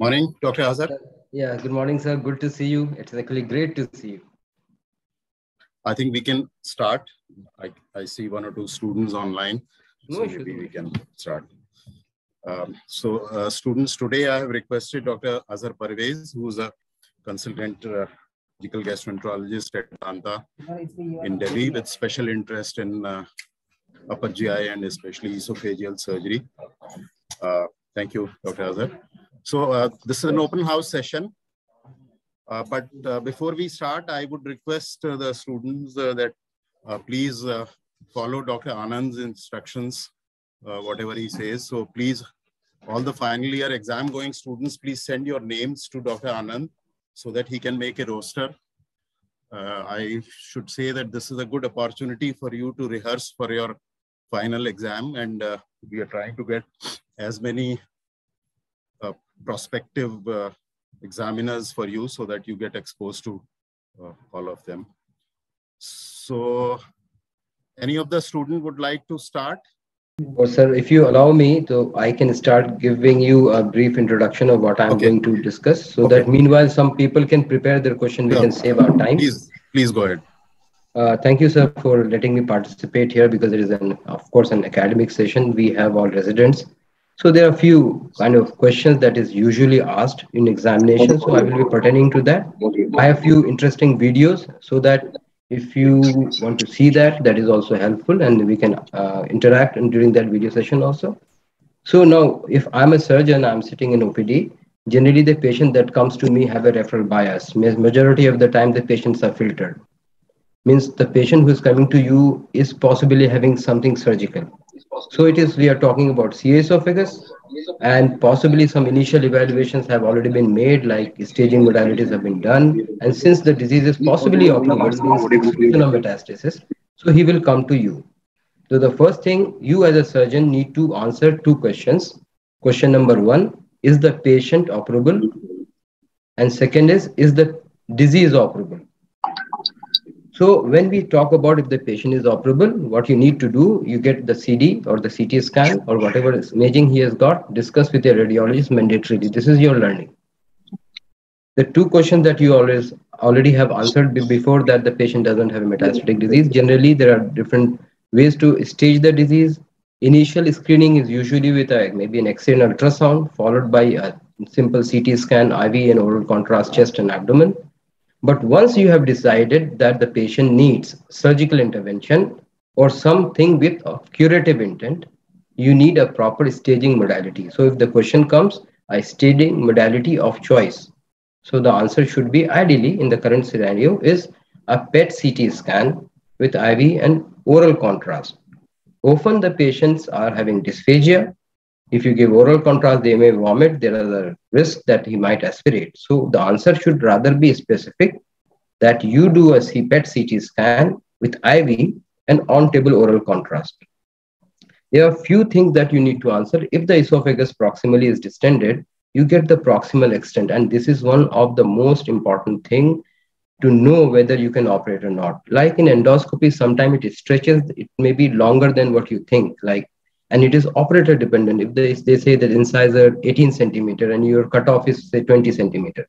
Morning, Dr. Azhar. Yeah, good morning, sir. Good to see you. It's actually great to see you. I think we can start. I, I see one or two students online, so no maybe we can start. Um, so, uh, students, today I have requested Dr. Azhar Parwaiz, who is a consultant uh, surgical gastroenterologist at Anta in Delhi with special interest in uh, upper GI and especially esophageal surgery. Uh, thank you, Dr. Azhar. So uh, this is an open house session. Uh, but uh, before we start, I would request uh, the students uh, that uh, please follow Dr. Anand's instructions, whatever he says. So please, all the final year exam going students, please send your names to Dr. Anand so that he can make a roster. I should say that this is a good opportunity for you to rehearse for your final exam and we are trying to get as many prospective uh, examiners for you so that you get exposed to uh, all of them. So any of the student would like to start? Well, sir, if you allow me, so I can start giving you a brief introduction of what I'm okay. going to discuss so okay. that meanwhile some people can prepare their question, we can save our time. Please, please go ahead. Uh, thank you, sir, for letting me participate here because it is, an, of course, an academic session. We have all residents so there are a few kind of questions that is usually asked in examination. So I will be pertaining to that. I have few interesting videos so that if you want to see that, that is also helpful and we can uh, interact during that video session also. So now if I'm a surgeon, I'm sitting in OPD, generally the patient that comes to me have a referral bias. Majority of the time the patients are filtered. Means the patient who is coming to you is possibly having something surgical so it is, we are talking about CA esophagus and possibly some initial evaluations have already been made, like staging modalities have been done. And since the disease is possibly operable, metastasis, so he will come to you. So the first thing you as a surgeon need to answer two questions. Question number one, is the patient operable? And second is, is the disease operable? So when we talk about if the patient is operable, what you need to do, you get the CD or the CT scan or whatever imaging he has got, discuss with your radiologist mandatorily. This is your learning. The two questions that you always already have answered before that the patient doesn't have a metastatic disease. Generally, there are different ways to stage the disease. Initial screening is usually with a, maybe an X-ray and ultrasound, followed by a simple CT scan, IV and oral contrast chest and abdomen but once you have decided that the patient needs surgical intervention or something with a curative intent, you need a proper staging modality. So if the question comes, a staging modality of choice. So the answer should be ideally in the current scenario is a PET CT scan with IV and oral contrast. Often the patients are having dysphagia if you give oral contrast, they may vomit. There is a risk that he might aspirate. So the answer should rather be specific that you do a CPET CT scan with IV and on-table oral contrast. There are few things that you need to answer. If the esophagus proximally is distended, you get the proximal extent. And this is one of the most important thing to know whether you can operate or not. Like in endoscopy, sometimes it stretches, it may be longer than what you think. Like and it is operator dependent. If they, they say that incisor 18 centimeter and your cutoff is say 20 centimeter.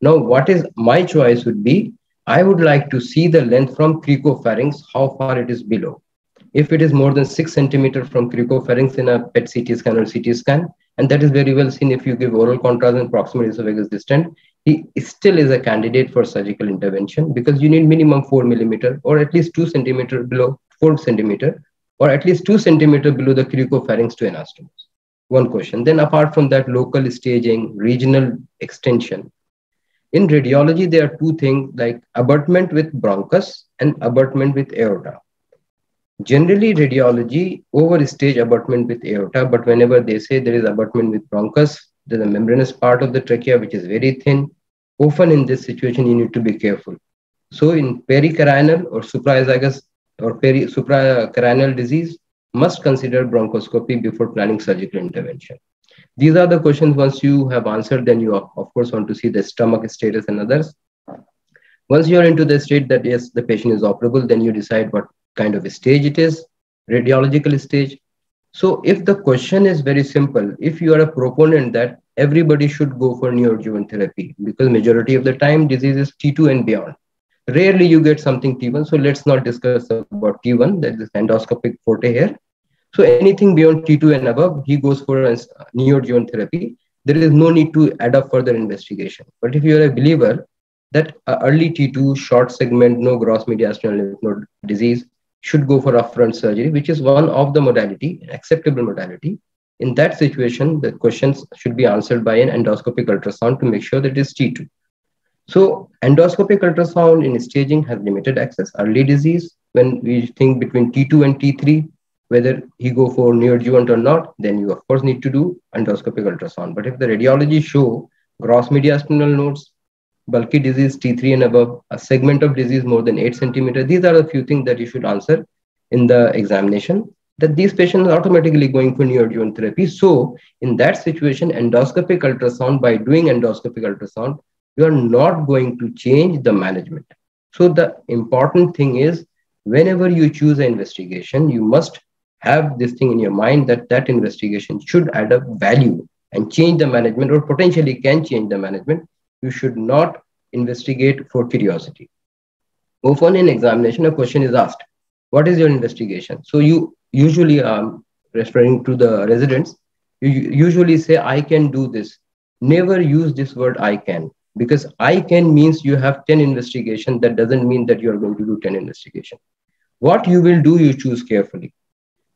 Now, what is my choice would be, I would like to see the length from cricopharynx, how far it is below. If it is more than six centimeter from cricopharynx in a PET CT scan or CT scan, and that is very well seen if you give oral contrast and proximal esophagus distant, he still is a candidate for surgical intervention because you need minimum four millimeter or at least two centimeter below four centimeter or at least two centimeter below the cricopharynx to anastomosis. One question. Then apart from that, local staging, regional extension. In radiology, there are two things like abutment with bronchus and abutment with aorta. Generally, radiology overstage abutment with aorta, but whenever they say there is abutment with bronchus, there's a membranous part of the trachea which is very thin. Often in this situation, you need to be careful. So in pericarinal or supraesophagus or peri- supracarinal disease must consider bronchoscopy before planning surgical intervention. These are the questions once you have answered, then you of course want to see the stomach status and others. Once you're into the state that yes, the patient is operable, then you decide what kind of stage it is, radiological stage. So if the question is very simple, if you are a proponent that everybody should go for neoadjuvant therapy because majority of the time disease is T2 and beyond. Rarely you get something T1. So let's not discuss about T1, that is endoscopic forte here. So anything beyond T2 and above, he goes for neoadjuvant therapy. There is no need to add up further investigation. But if you're a believer that early T2, short segment, no gross mediastinal lymph node disease, should go for upfront surgery, which is one of the modality, acceptable modality. In that situation, the questions should be answered by an endoscopic ultrasound to make sure that it is T2. So endoscopic ultrasound in staging has limited access. Early disease, when we think between T2 and T3, whether he go for neoadjuvant or not, then you of course need to do endoscopic ultrasound. But if the radiology show gross mediastinal nodes, bulky disease T3 and above, a segment of disease more than 8 centimeter. These are the few things that you should answer in the examination that these patients are automatically going for neoadjuvant therapy. So in that situation, endoscopic ultrasound, by doing endoscopic ultrasound, you are not going to change the management. So the important thing is whenever you choose an investigation, you must have this thing in your mind that that investigation should add up value and change the management or potentially can change the management you should not investigate for curiosity. Often in examination, a question is asked, what is your investigation? So you usually, um, referring to the residents, you usually say, I can do this. Never use this word, I can, because I can means you have 10 investigation. That doesn't mean that you are going to do 10 investigation. What you will do, you choose carefully.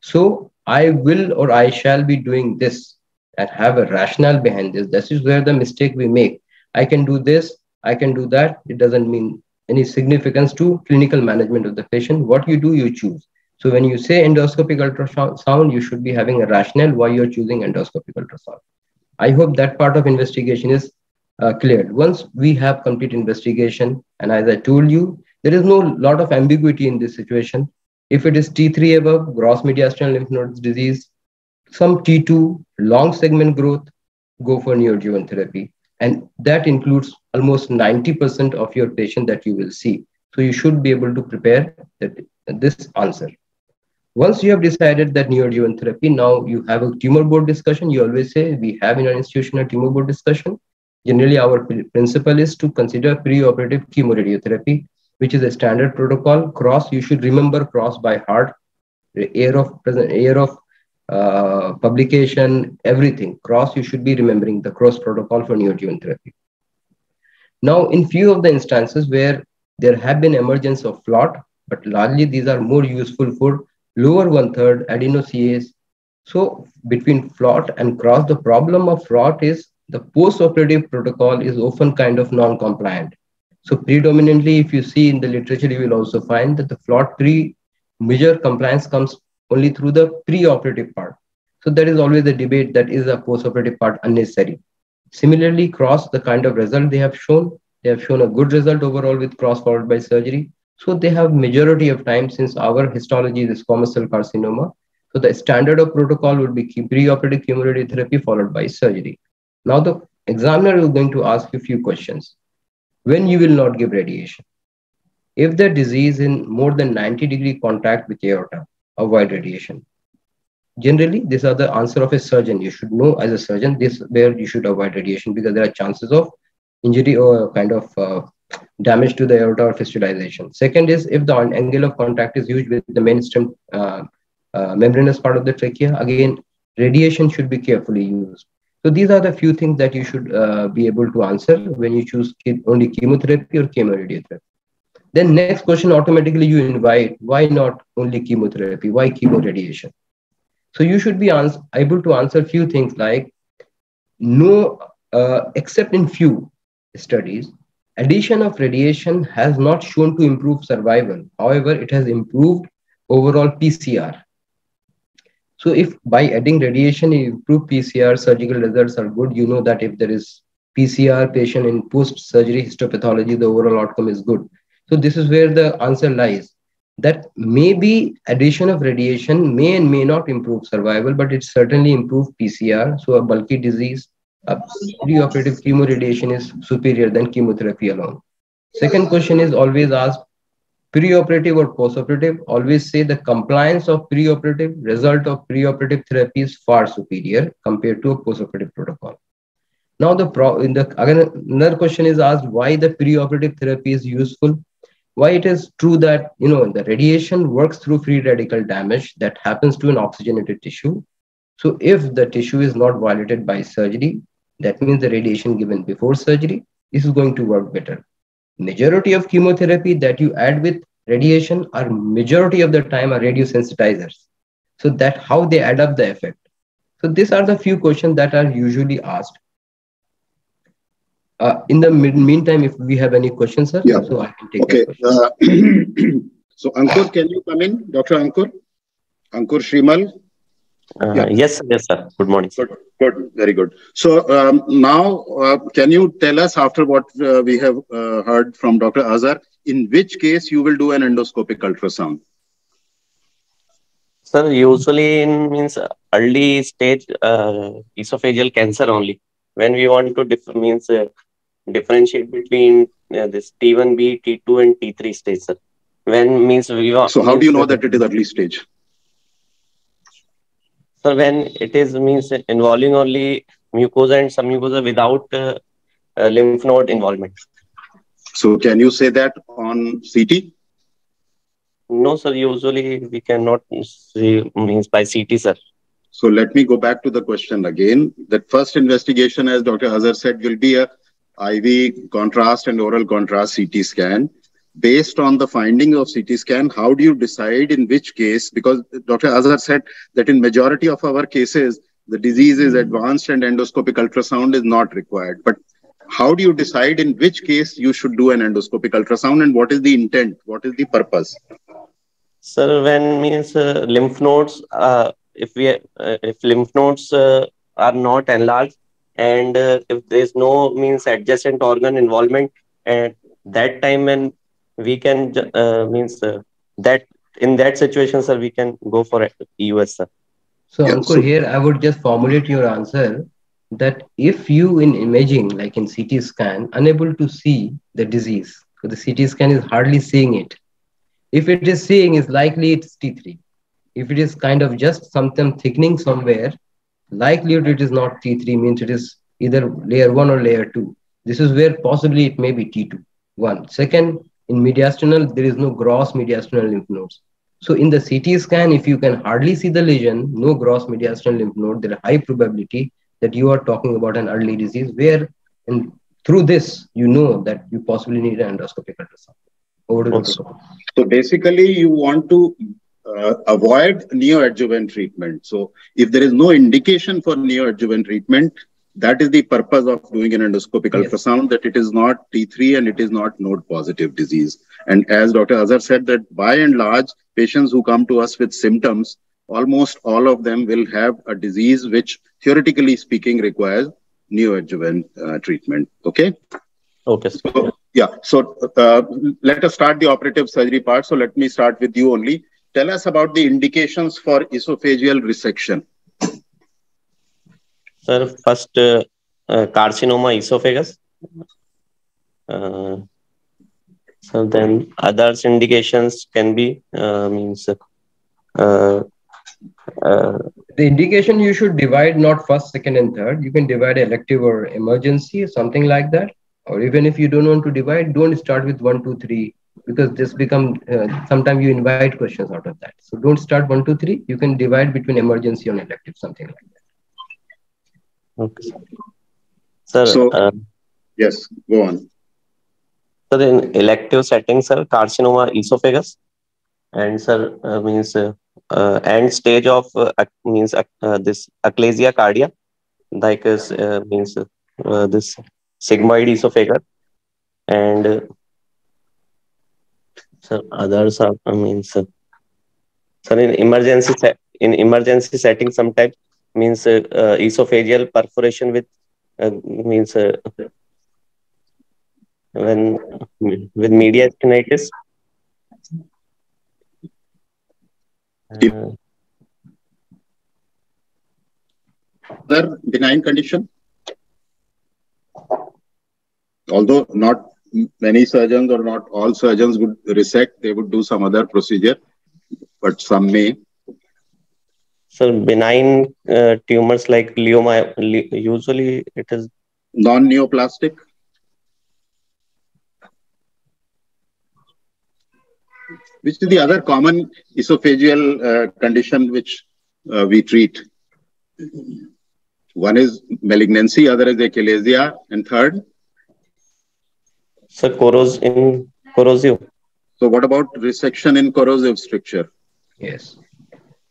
So I will or I shall be doing this and have a rationale behind this. This is where the mistake we make I can do this, I can do that. It doesn't mean any significance to clinical management of the patient. What you do, you choose. So when you say endoscopic ultrasound, you should be having a rationale why you're choosing endoscopic ultrasound. I hope that part of investigation is uh, cleared. Once we have complete investigation, and as I told you, there is no lot of ambiguity in this situation. If it is T3 above, gross mediastinal lymph nodes disease, some T2, long segment growth, go for neoadjuvant therapy. And that includes almost 90% of your patient that you will see. So you should be able to prepare that, this answer. Once you have decided that neoadjuvant therapy, now you have a tumor board discussion. You always say we have in our institution a tumor board discussion. Generally, our principle is to consider preoperative chemoradiotherapy, which is a standard protocol. Cross, you should remember cross by heart. Year of present, air of uh, publication, everything. Cross, you should be remembering the cross protocol for neoadjuvant therapy. Now, in few of the instances where there have been emergence of FLOT, but largely these are more useful for lower one-third adeno-CAs. So between FLOT and cross, the problem of FLOT is the post-operative protocol is often kind of non-compliant. So predominantly, if you see in the literature, you will also find that the FLOT pre major compliance comes only through the pre-operative part. So there is always a debate that is a post-operative part unnecessary. Similarly, cross the kind of result they have shown, they have shown a good result overall with cross followed by surgery. So they have majority of time since our histology is squamous cell carcinoma. So the standard of protocol would be pre-operative chemoradiotherapy followed by surgery. Now the examiner is going to ask you a few questions. When you will not give radiation? If the disease in more than 90 degree contact with aorta, avoid radiation. Generally, these are the answer of a surgeon. You should know as a surgeon this where you should avoid radiation because there are chances of injury or kind of uh, damage to the aorta or fistulization. Second is if the angle of contact is huge with the mainstem uh, uh, membranous part of the trachea, again, radiation should be carefully used. So these are the few things that you should uh, be able to answer when you choose only chemotherapy or chemoradiotherapy. Then next question automatically you invite, why not only chemotherapy? Why chemoradiation? So you should be able to answer few things like no, uh, except in few studies, addition of radiation has not shown to improve survival. However, it has improved overall PCR. So if by adding radiation you improve PCR, surgical results are good. You know that if there is PCR patient in post-surgery histopathology, the overall outcome is good. So this is where the answer lies that maybe addition of radiation may and may not improve survival, but it certainly improve PCR. So a bulky disease, a preoperative chemoradiation is superior than chemotherapy alone. Second question is always asked, preoperative or postoperative, always say the compliance of preoperative result of preoperative therapy is far superior compared to a postoperative protocol. Now the pro in the again another question is asked why the preoperative therapy is useful. Why it is true that you know the radiation works through free radical damage that happens to an oxygenated tissue. So if the tissue is not violated by surgery, that means the radiation given before surgery, this is going to work better. Majority of chemotherapy that you add with radiation are majority of the time are radiosensitizers. So that how they add up the effect. So these are the few questions that are usually asked. Uh, in the meantime, if we have any questions, sir, yeah. so I can take Okay. Uh, so Ankur, can you come in, Dr. Ankur? Ankur Shrimal? Uh, yeah. Yes, yes, sir. Good morning. Good, good, very good. So um, now, uh, can you tell us after what uh, we have uh, heard from Dr. Azhar, in which case you will do an endoscopic ultrasound? Sir, usually in means early stage uh, esophageal cancer only. When we want to dif- means uh, differentiate between this T1B, T2, and T3 stage, sir. When means we want. So how do you know that it is early stage? So when it is means involving only mucosa and submucosa without uh, uh, lymph node involvement. So can you say that on CT? No, sir. Usually we cannot see means by CT, sir. So let me go back to the question again. That first investigation, as Dr. Azhar said, will be a IV contrast and oral contrast CT scan based on the finding of CT scan, how do you decide in which case? Because Dr. Azhar said that in majority of our cases, the disease is advanced and endoscopic ultrasound is not required. But how do you decide in which case you should do an endoscopic ultrasound and what is the intent? What is the purpose? Sir, when means uh, lymph nodes, uh, if we uh, if lymph nodes uh, are not enlarged and uh, if there is no means adjacent organ involvement at that time when we can uh, means uh, that in that situation, sir, we can go for EUS, sir. So, yeah, Ankur, so, here I would just formulate your answer that if you in imaging, like in CT scan, unable to see the disease, so the CT scan is hardly seeing it. If it is seeing, is likely it's T3. If it is kind of just something thickening somewhere, likelihood it is not T3 means it is either layer one or layer two. This is where possibly it may be T2. One. Second, in mediastinal, there is no gross mediastinal lymph nodes. So in the CT scan, if you can hardly see the lesion, no gross mediastinal lymph node, there is high probability that you are talking about an early disease where and through this, you know that you possibly need an endoscopic ultrasound. Over to so, so basically, you want to uh, avoid neoadjuvant treatment. So if there is no indication for neoadjuvant treatment, that is the purpose of doing an endoscopic yes. ultrasound that it is not T3 and it is not node positive disease. And as Dr. Azhar said that by and large, patients who come to us with symptoms, almost all of them will have a disease which theoretically speaking requires neoadjuvant uh, treatment. Okay. Okay. So, yeah. So uh, let us start the operative surgery part. So let me start with you only. Tell us about the indications for esophageal resection. Sir, first uh, uh, carcinoma esophagus. Uh, so then other indications can be uh, means uh, uh, the indication you should divide not first, second, and third. You can divide elective or emergency, something like that. Or even if you don't want to divide, don't start with one, two, three, because this become uh, sometimes you invite questions out of that. So don't start one, two, three. You can divide between emergency and elective, something like that. Okay. Sir, so, uh, yes, go on. So in elective settings, sir, carcinoma esophagus, and sir uh, means uh, uh, end stage of uh, means uh, this achalasia cardia, like uh, means this sigmoid esophagus, and sir others are I means uh, sir in emergency in emergency setting sometimes means uh, uh, esophageal perforation with uh, means when with mediastinitis. Uh, other benign condition? Although not many surgeons or not all surgeons would resect they would do some other procedure but some may so benign uh, tumors like glioma, usually it is Non-neoplastic? Which is the other common esophageal uh, condition which uh, we treat? One is malignancy, other is achalasia, and third? So corros in corrosive. So what about resection in corrosive stricture? Yes.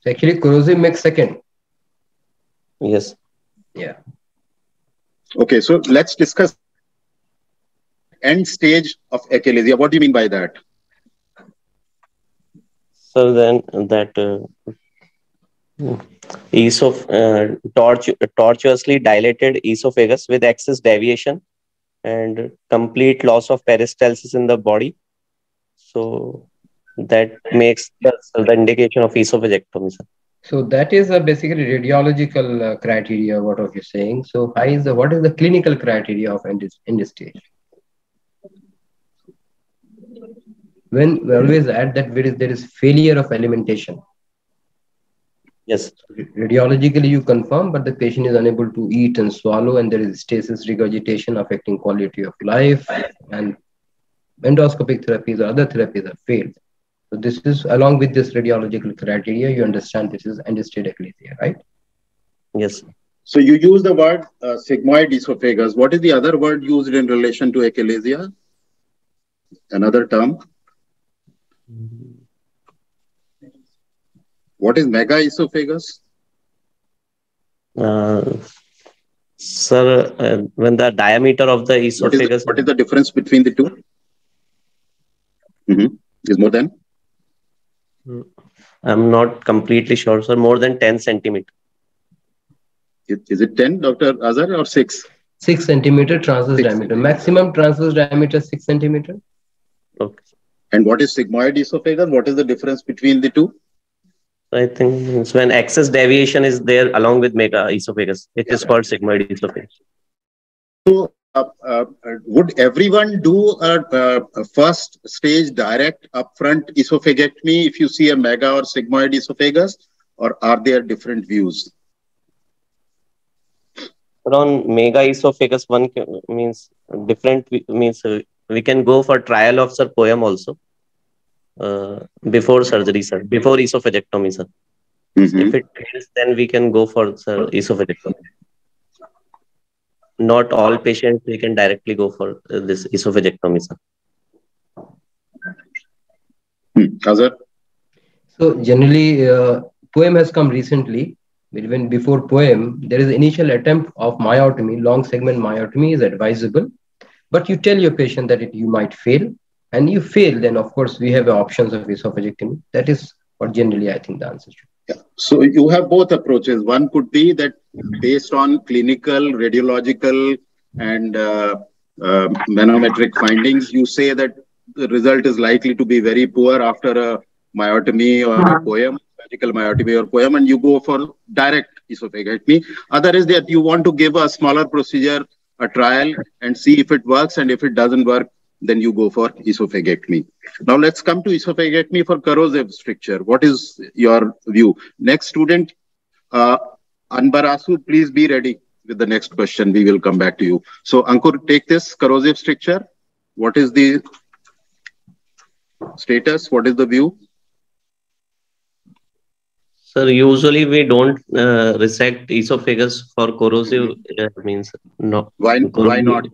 So actually corrosive makes second. Yes. Yeah. Okay, so let's discuss end stage of achalasia. What do you mean by that? So then that uh, esoph uh, tortu tortuously dilated esophagus with excess deviation and complete loss of peristalsis in the body. So that makes the, the indication of esophagectomy. Sir. So that is a basically radiological uh, criteria, what are you saying. So how is the, what is the clinical criteria of end, end stage? When we always add that there is, there is failure of alimentation. Yes. Radiologically, you confirm, but the patient is unable to eat and swallow, and there is stasis regurgitation affecting quality of life, and endoscopic therapies or other therapies have failed. So this is along with this radiological criteria, you understand this is end-stage achalasia, right? Yes. So you use the word uh, sigmoid esophagus. What is the other word used in relation to achalasia? Another term? What is mega esophagus? Uh, sir, uh, when the diameter of the esophagus. What is the, what is the difference between the 2 mm-hmm. Is more than? Hmm. I'm not completely sure, sir. More than 10 centimeter. Is it 10, Dr. Azhar, or 6? 6 centimeter transverse Six diameter. Maximum transverse diameter 6 centimeter. Okay. And what is sigmoid esophagus? What is the difference between the two? I think it's when excess deviation is there along with mega esophagus. It is called sigmoid esophagus. So, would everyone do a, a first stage direct upfront esophagectomy if you see a mega or sigmoid esophagus, or are there different views? On mega esophagus, one means different means uh, we can go for trial of sir poem also uh, before surgery, sir, before esophagectomy, sir. Mhm. If it fails, then we can go for sir, esophagectomy. Not all patients we can directly go for uh, this esophagectomy, sir. Hmm. Azhar? So generally, uh, poem has come recently. But even before poem, there is initial attempt of myotomy, long segment myotomy is advisable. But you tell your patient that it, you might fail, and you fail, then of course we have options of esophagectomy. That is what generally I think the answer should. Yeah. So you have both approaches. One could be that based on clinical, radiological, and uh, uh, manometric findings, you say that the result is likely to be very poor after a myotomy or a poem, surgical myotomy or poem, and you go for direct esophagectomy. Other is that you want to give a smaller procedure a trial and see if it works, and if it doesn't work, then you go for esophagectomy. Now let's come to esophagectomy for corrosive stricture. What is your view? Next student, uh, Anbarasu, please be ready with the next question. We will come back to you. So Ankur, take this corrosive stricture. What is the status? What is the view? Sir, usually we don't uh, resect esophagus for corrosive uh, means no. Why, why not?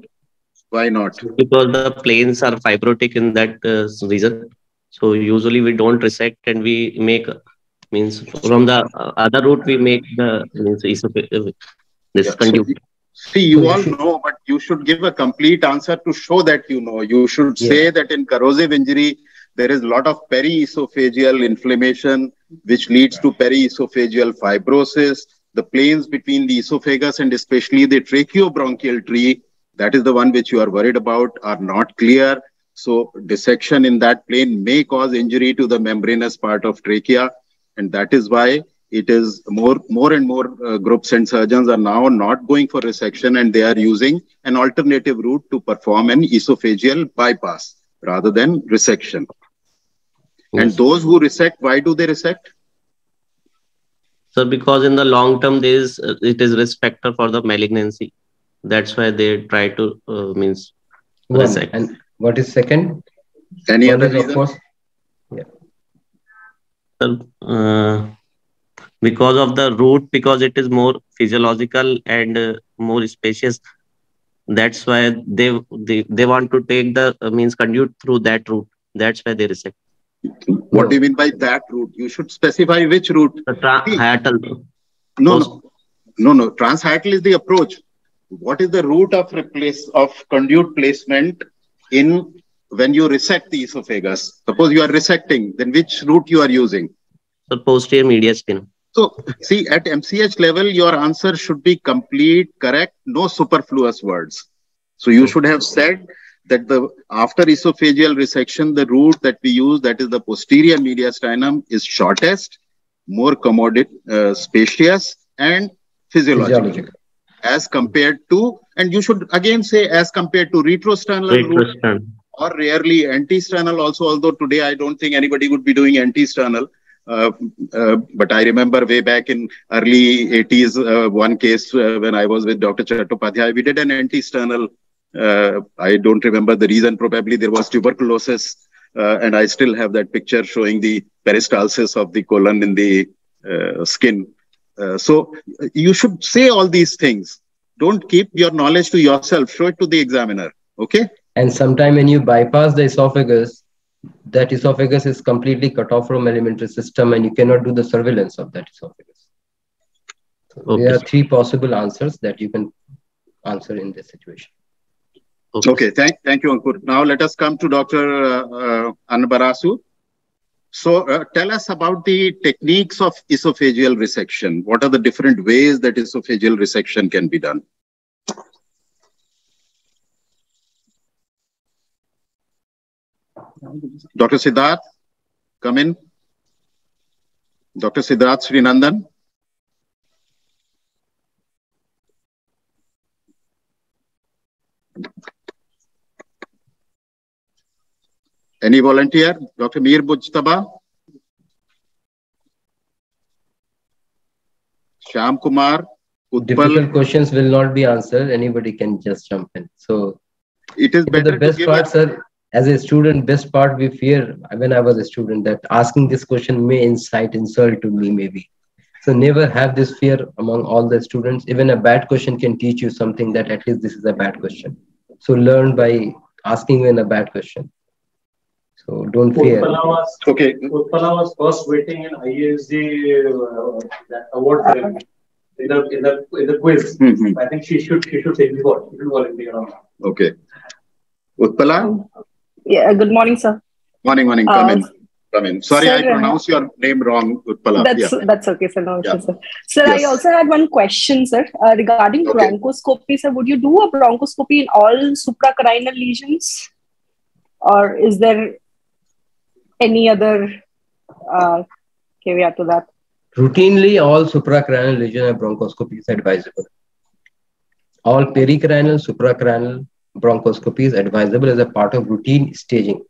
Why not? Because the planes are fibrotic in that uh, region. So usually we don't resect and we make means from the uh, other route we make the means esophagus this Yeah, conduit. See, you all know, but you should give a complete answer to show that you know. You should Yeah. say that in corrosive injury, there is a lot of periesophageal inflammation, which leads to periesophageal fibrosis. The planes between the esophagus and especially the tracheobronchial tree, that is the one which you are worried about, are not clear. So dissection in that plane may cause injury to the membranous part of trachea. And that is why it is more, more and more uh, groups and surgeons are now not going for resection and they are using an alternative route to perform an esophageal bypass rather than resection. And those who resect, why do they resect? So because in the long term there is uh, it is risk factor for the malignancy. That's why they try to uh, means One. And what is second? Any One other reason? Of course, yeah. Uh, because of the route, because it is more physiological and uh, more spacious. That's why they, they they want to take the uh, means conduit through that route. That's why they resect. What do you mean by that route? You should specify which route. The transhiatal. No, no, no, no. Transhiatal is the approach. What is the route of replace of conduit placement in when you resect the esophagus? Suppose you are resecting, then which route you are using? The posterior mediastinum. So, see, at MCH level, your answer should be complete, correct, no superfluous words. So, you should have said that the after esophageal resection, the route that we use, that is the posterior mediastinum, is shortest, more commodit, uh, spacious, and physiological, physiological, as compared to, and you should again say as compared to retrosternal or rarely antesternal also, although today I don't think anybody would be doing antesternal. Uh, uh, but I remember way back in early 80s, uh, one case uh, when I was with Dr. Chattopadhyay, we did an antesternal. Uh, I don't remember the reason. Probably there was tuberculosis, uh, and I still have that picture showing the peristalsis of the colon in the skin. So you should say all these things. Don't keep your knowledge to yourself. Show it to the examiner. Okay. And sometime when you bypass the esophagus, that esophagus is completely cut off from alimentary system and you cannot do the surveillance of that esophagus. So okay. There are three possible answers that you can answer in this situation. Okay, okay thank, thank you, Ankur. Now let us come to Dr. Uh, uh, Anbarasu. So uh, tell us about the techniques of esophageal resection. What are the different ways that esophageal resection can be done? Dr. Siddharth, come in. Dr. Siddharth Srinandan. Any volunteer? Dr. Mir Mujtaba? Sham Kumar? Utpal. Difficult questions will not be answered. Anybody can just jump in. So it is better the best part, sir as a student best part we fear when i was a student that asking this question may incite insult to me maybe so never have this fear among all the students even a bad question can teach you something that at least this is a bad question so learn by asking when a bad question so don't fear Utpala was, okay Utpala was first waiting in IASG uh, that award ceremony in the in the in the quiz mm-hmm. i think she should she should take the board she should volunteer on that okay Utpala yeah, good morning, sir. Morning, morning. Come uh, in. Come in. Sorry, sir, I pronounced your name wrong, Utpala. That's, yeah. that's okay, sir. No yeah. sir. Sir, yes. I also had one question, sir, uh, regarding okay. bronchoscopy. Sir, would you do a bronchoscopy in all supracarinal lesions? Or is there any other uh, caveat to that? Routinely, all supracarinal lesion and bronchoscopy is advisable. All pericarinal, supracarinal bronchoscopy is advisable as a part of routine staging.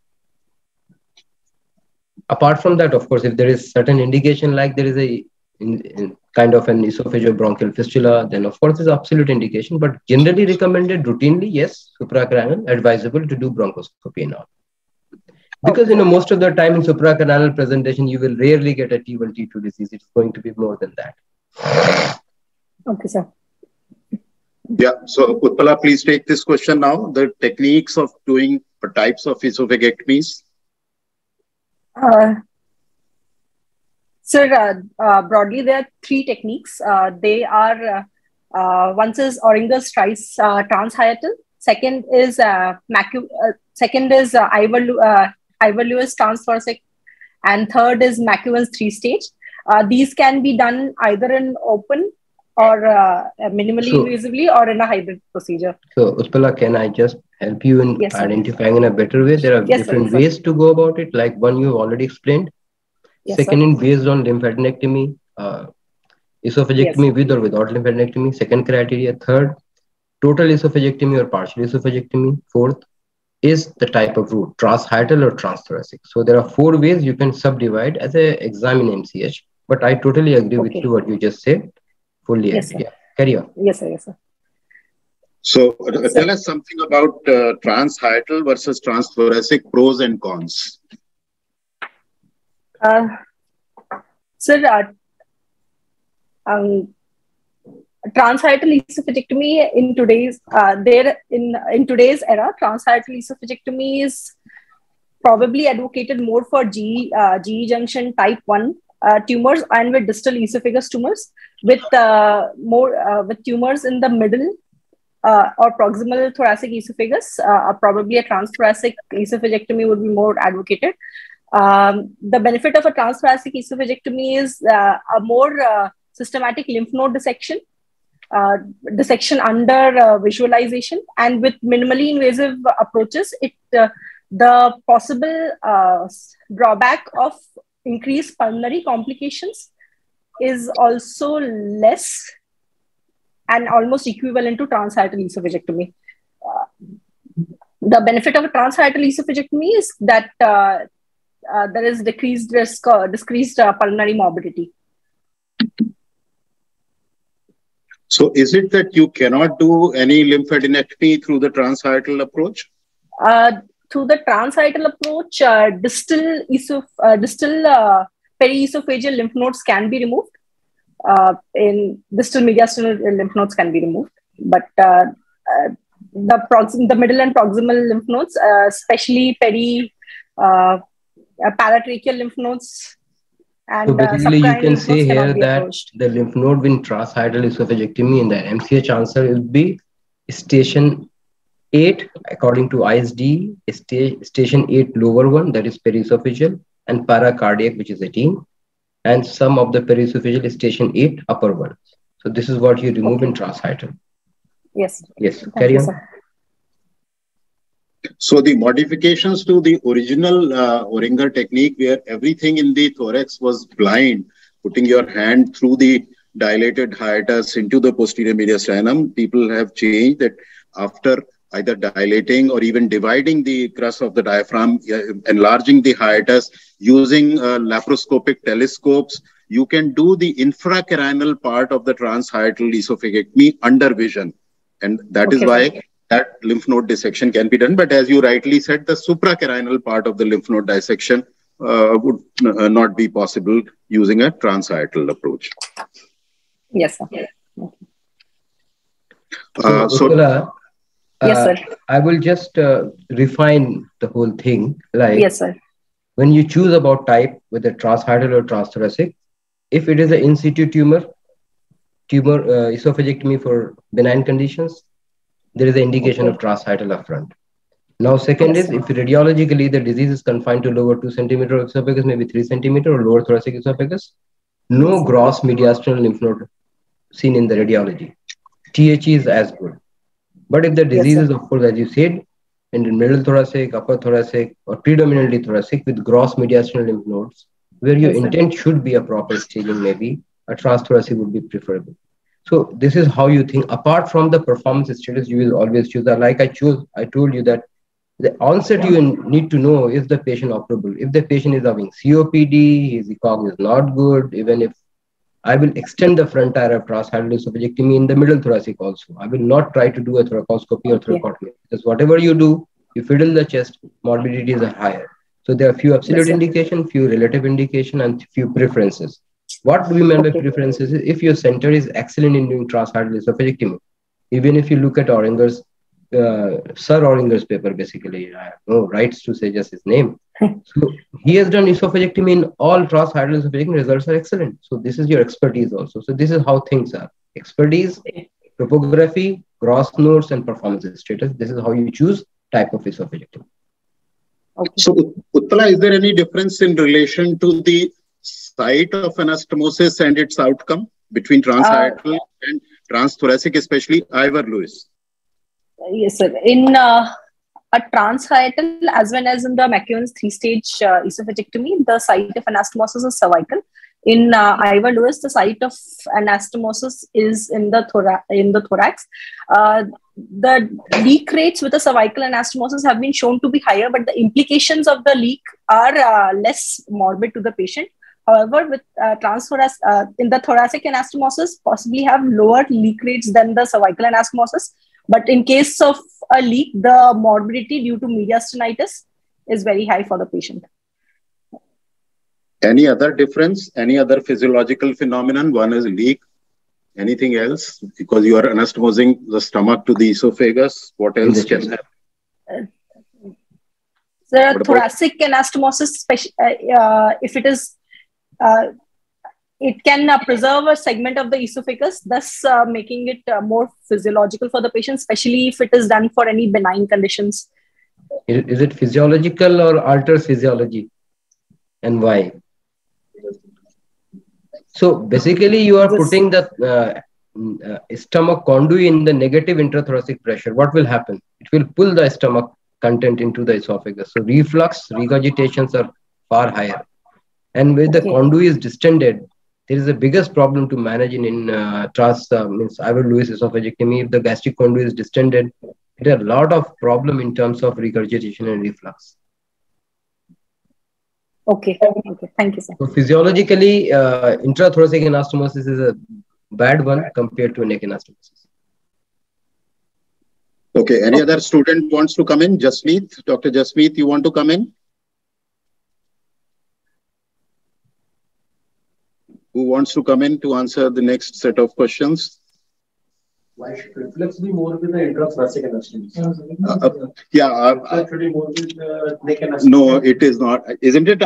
Apart from that, of course, if there is certain indication like there is a in, in kind of an esophageal bronchial fistula, then of course it's absolute indication, but generally recommended routinely, yes, supracarinal, advisable to do bronchoscopy now. Because you know most of the time in supracarinal presentation, you will rarely get a T1, T2 disease. It's going to be more than that. Okay, sir. Yeah. So Utpala, please take this question now. The techniques of doing types of esophagectomies. Uh, sir, uh, uh, broadly there are three techniques. Uh, they are uh, uh, one is Orringer's trice uh, transhiatal. Second is uh, Macu- second is uh, Ivor, Ivor Lewis transthoracic, and third is McKeown's three stage. these can be done either in open or uh, minimally so, invasively or in a hybrid procedure. So, Utpala, can I just help you in yes, identifying in a better way? There are yes, different sir, ways to go about it, like one you have already explained. Yes, Second, in based on lymphadenectomy, uh, esophagectomy with or without lymphadenectomy. Second criteria. Third, total esophagectomy or partial esophagectomy. Fourth, is the type of route, transhiatal or transthoracic. So there are four ways you can subdivide as a exam in MCH. But I totally agree okay. with you what you just said fully yes, yeah carry on yes sir yes sir So uh, tell us something about uh, transhiatal versus transthoracic pros and cons. Uh, sir, uh, um, transhiatal esophagectomy in today's uh, there in in today's era, transhiatal esophagectomy is probably advocated more for G uh, G junction type one uh, tumors and with distal esophagus tumors with uh, more uh, with tumors in the middle uh, or proximal thoracic esophagus. Uh, probably a transthoracic esophagectomy would be more advocated. Um, the benefit of a transthoracic esophagectomy is a more systematic lymph node dissection uh, dissection under uh, visualization and with minimally invasive approaches it uh, the possible uh, drawback of increased pulmonary complications is also less and almost equivalent to transhiatal esophagectomy. Uh, the benefit of a transhiatal esophagectomy is that there is decreased risk, decreased pulmonary morbidity. So is it that you cannot do any lymphadenectomy through the transhiatal approach? Uh, through the transhiatal approach, uh, distal, esoph- uh, distal uh, periesophageal lymph nodes can be removed. Uh, in distal mediastinal lymph nodes can be removed, but uh, uh, the proxim- the middle and proximal lymph nodes, especially peri paratracheal lymph nodes, and, so basically, you can say here that the lymph node in transhiatal esophagectomy in the MCH answer will be station 8 according to ISD, st- station 8 lower one that is periesophageal and paracardiac which is 18 and some of the periesophageal station 8 upper one. So this is what you remove okay. in transhiatal. Yes. Yes. Thank Carry on. Sir. So the modifications to the original uh, Orringer technique where everything in the thorax was blind, putting your hand through the dilated hiatus into the posterior mediastinum, people have changed that after either dilating or even dividing the crus of the diaphragm, enlarging the hiatus, using uh, laparoscopic telescopes, you can do the infracarinal part of the transhiatal esophagectomy under vision. And that okay. is why that lymph node dissection can be done. But as you rightly said, the supracarinal part of the lymph node dissection uh, would uh, not be possible using a transhiatal approach. Yes, sir. Uh, so, yes, sir. Uh, I will just uh, refine the whole thing. Like, yes, sir. When you choose about type, whether transhiatal or transthoracic, if it is an in situ tumor, tumor uh, esophagectomy for benign conditions, there is an indication okay. of transhiatal upfront. Now, second yes. is if radiologically the disease is confined to lower two centimeter of esophagus, maybe three centimeter or lower thoracic esophagus, no gross mediastinal lymph node seen in the radiology. THE is as good. But if the disease yes, is, of course, as you said, in the middle thoracic, upper thoracic, or predominantly thoracic with gross mediastinal lymph nodes, where your yes, intent should be a proper staging, maybe a transthoracic would be preferable. So this is how you think. Apart from the performance status, you will always choose that. Like I chose, I told you that the onset you need to know is the patient operable. If the patient is having COPD, his ECOG is not good, even if I will extend the front tire of transhiatal esophagectomy in the middle thoracic also. I will not try to do a thoracoscopy or thoracotomy because whatever you do, you fiddle the chest, morbidities are higher. So there are few absolute yes, indication, few relative indication, and few preferences. What do we mean by preferences? If your center is excellent in doing transhiatal esophagectomy, even if you look at Orringer's, uh, Sir Orringer's paper, basically, I have no rights to say just his name. so he has done esophagectomy in all transhiatal esophagectomy results are excellent. So this is your expertise also. So this is how things are. Expertise, topography, gross nodes, and performance status. This is how you choose type of esophagectomy. Okay. So, Utpala, is there any difference in relation to the site of anastomosis and its outcome between transhiatal uh, and transthoracic, especially Ivor Lewis? Yes, sir. In uh, a transhiatal as well as in the McKeown's three-stage uh, esophagectomy, the site of anastomosis is cervical. In uh, Ivor Lewis, the site of anastomosis is in the thorax. In the thorax, uh, the leak rates with the cervical anastomosis have been shown to be higher, but the implications of the leak are uh, less morbid to the patient. However, with uh, transthoracic, uh, in the thoracic anastomosis, possibly have lower leak rates than the cervical anastomosis. But in case of a leak, the morbidity due to mediastinitis is very high for the patient. Any other difference? Any other physiological phenomenon? One is leak. Anything else? Because you are anastomosing the stomach to the esophagus. What else can happen? Uh, the thoracic anastomosis, uh, uh, if it is, it can uh, preserve a segment of the esophagus, thus uh, making it more physiological for the patient, especially if it is done for any benign conditions. Is it physiological or alters physiology? And why? So basically, you are putting the uh, stomach conduit in the negative intrathoracic pressure. What will happen? It will pull the stomach content into the esophagus. So reflux, regurgitations are far higher. And when the conduit is distended, there is the biggest problem to manage in, in uh, trans, uh, means Ivor-Lewis esophagectomy. If the gastric conduit is distended, there are a lot of problem in terms of regurgitation and reflux. Okay, okay, thank you, sir. So physiologically, uh, intrathoracic anastomosis is a bad one compared to neck anastomosis. Okay, any other student wants to come in? Jasmeet, Dr. Jasmeet, you want to come in? Who wants to come in to answer the next set of questions? Why should reflux be more with the intrathoracic anastomosis? Uh, uh, yeah. Uh, should be more with the neck anastomosis? No, it is not. Isn't it?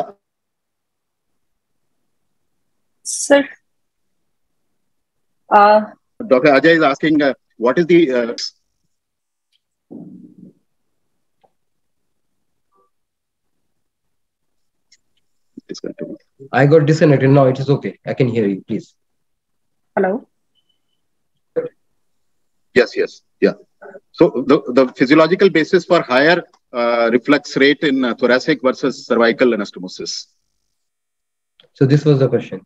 Sir. Uh, Dr. Ajay is asking, uh, what is the uh, I got disconnected. No, it is okay. I can hear you. Please. Hello. Yes, yes, yeah. So the, the physiological basis for higher uh, reflux rate in uh, thoracic versus cervical anastomosis. So this was the question.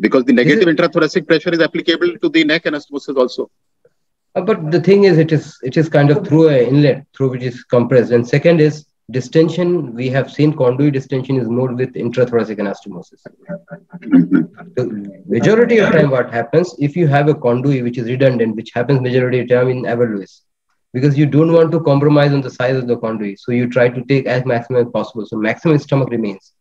because the negative intrathoracic pressure is applicable to the neck anastomosis also. Uh, but the thing is, it is it is kind of through an inlet through which is compressed. And second is distension. We have seen conduit distension is more with intrathoracic anastomosis. the majority of time, what happens if you have a conduit which is redundant, which happens majority of time in Ivor-Lewis, because you don't want to compromise on the size of the conduit, so you try to take as maximum as possible. So maximum stomach remains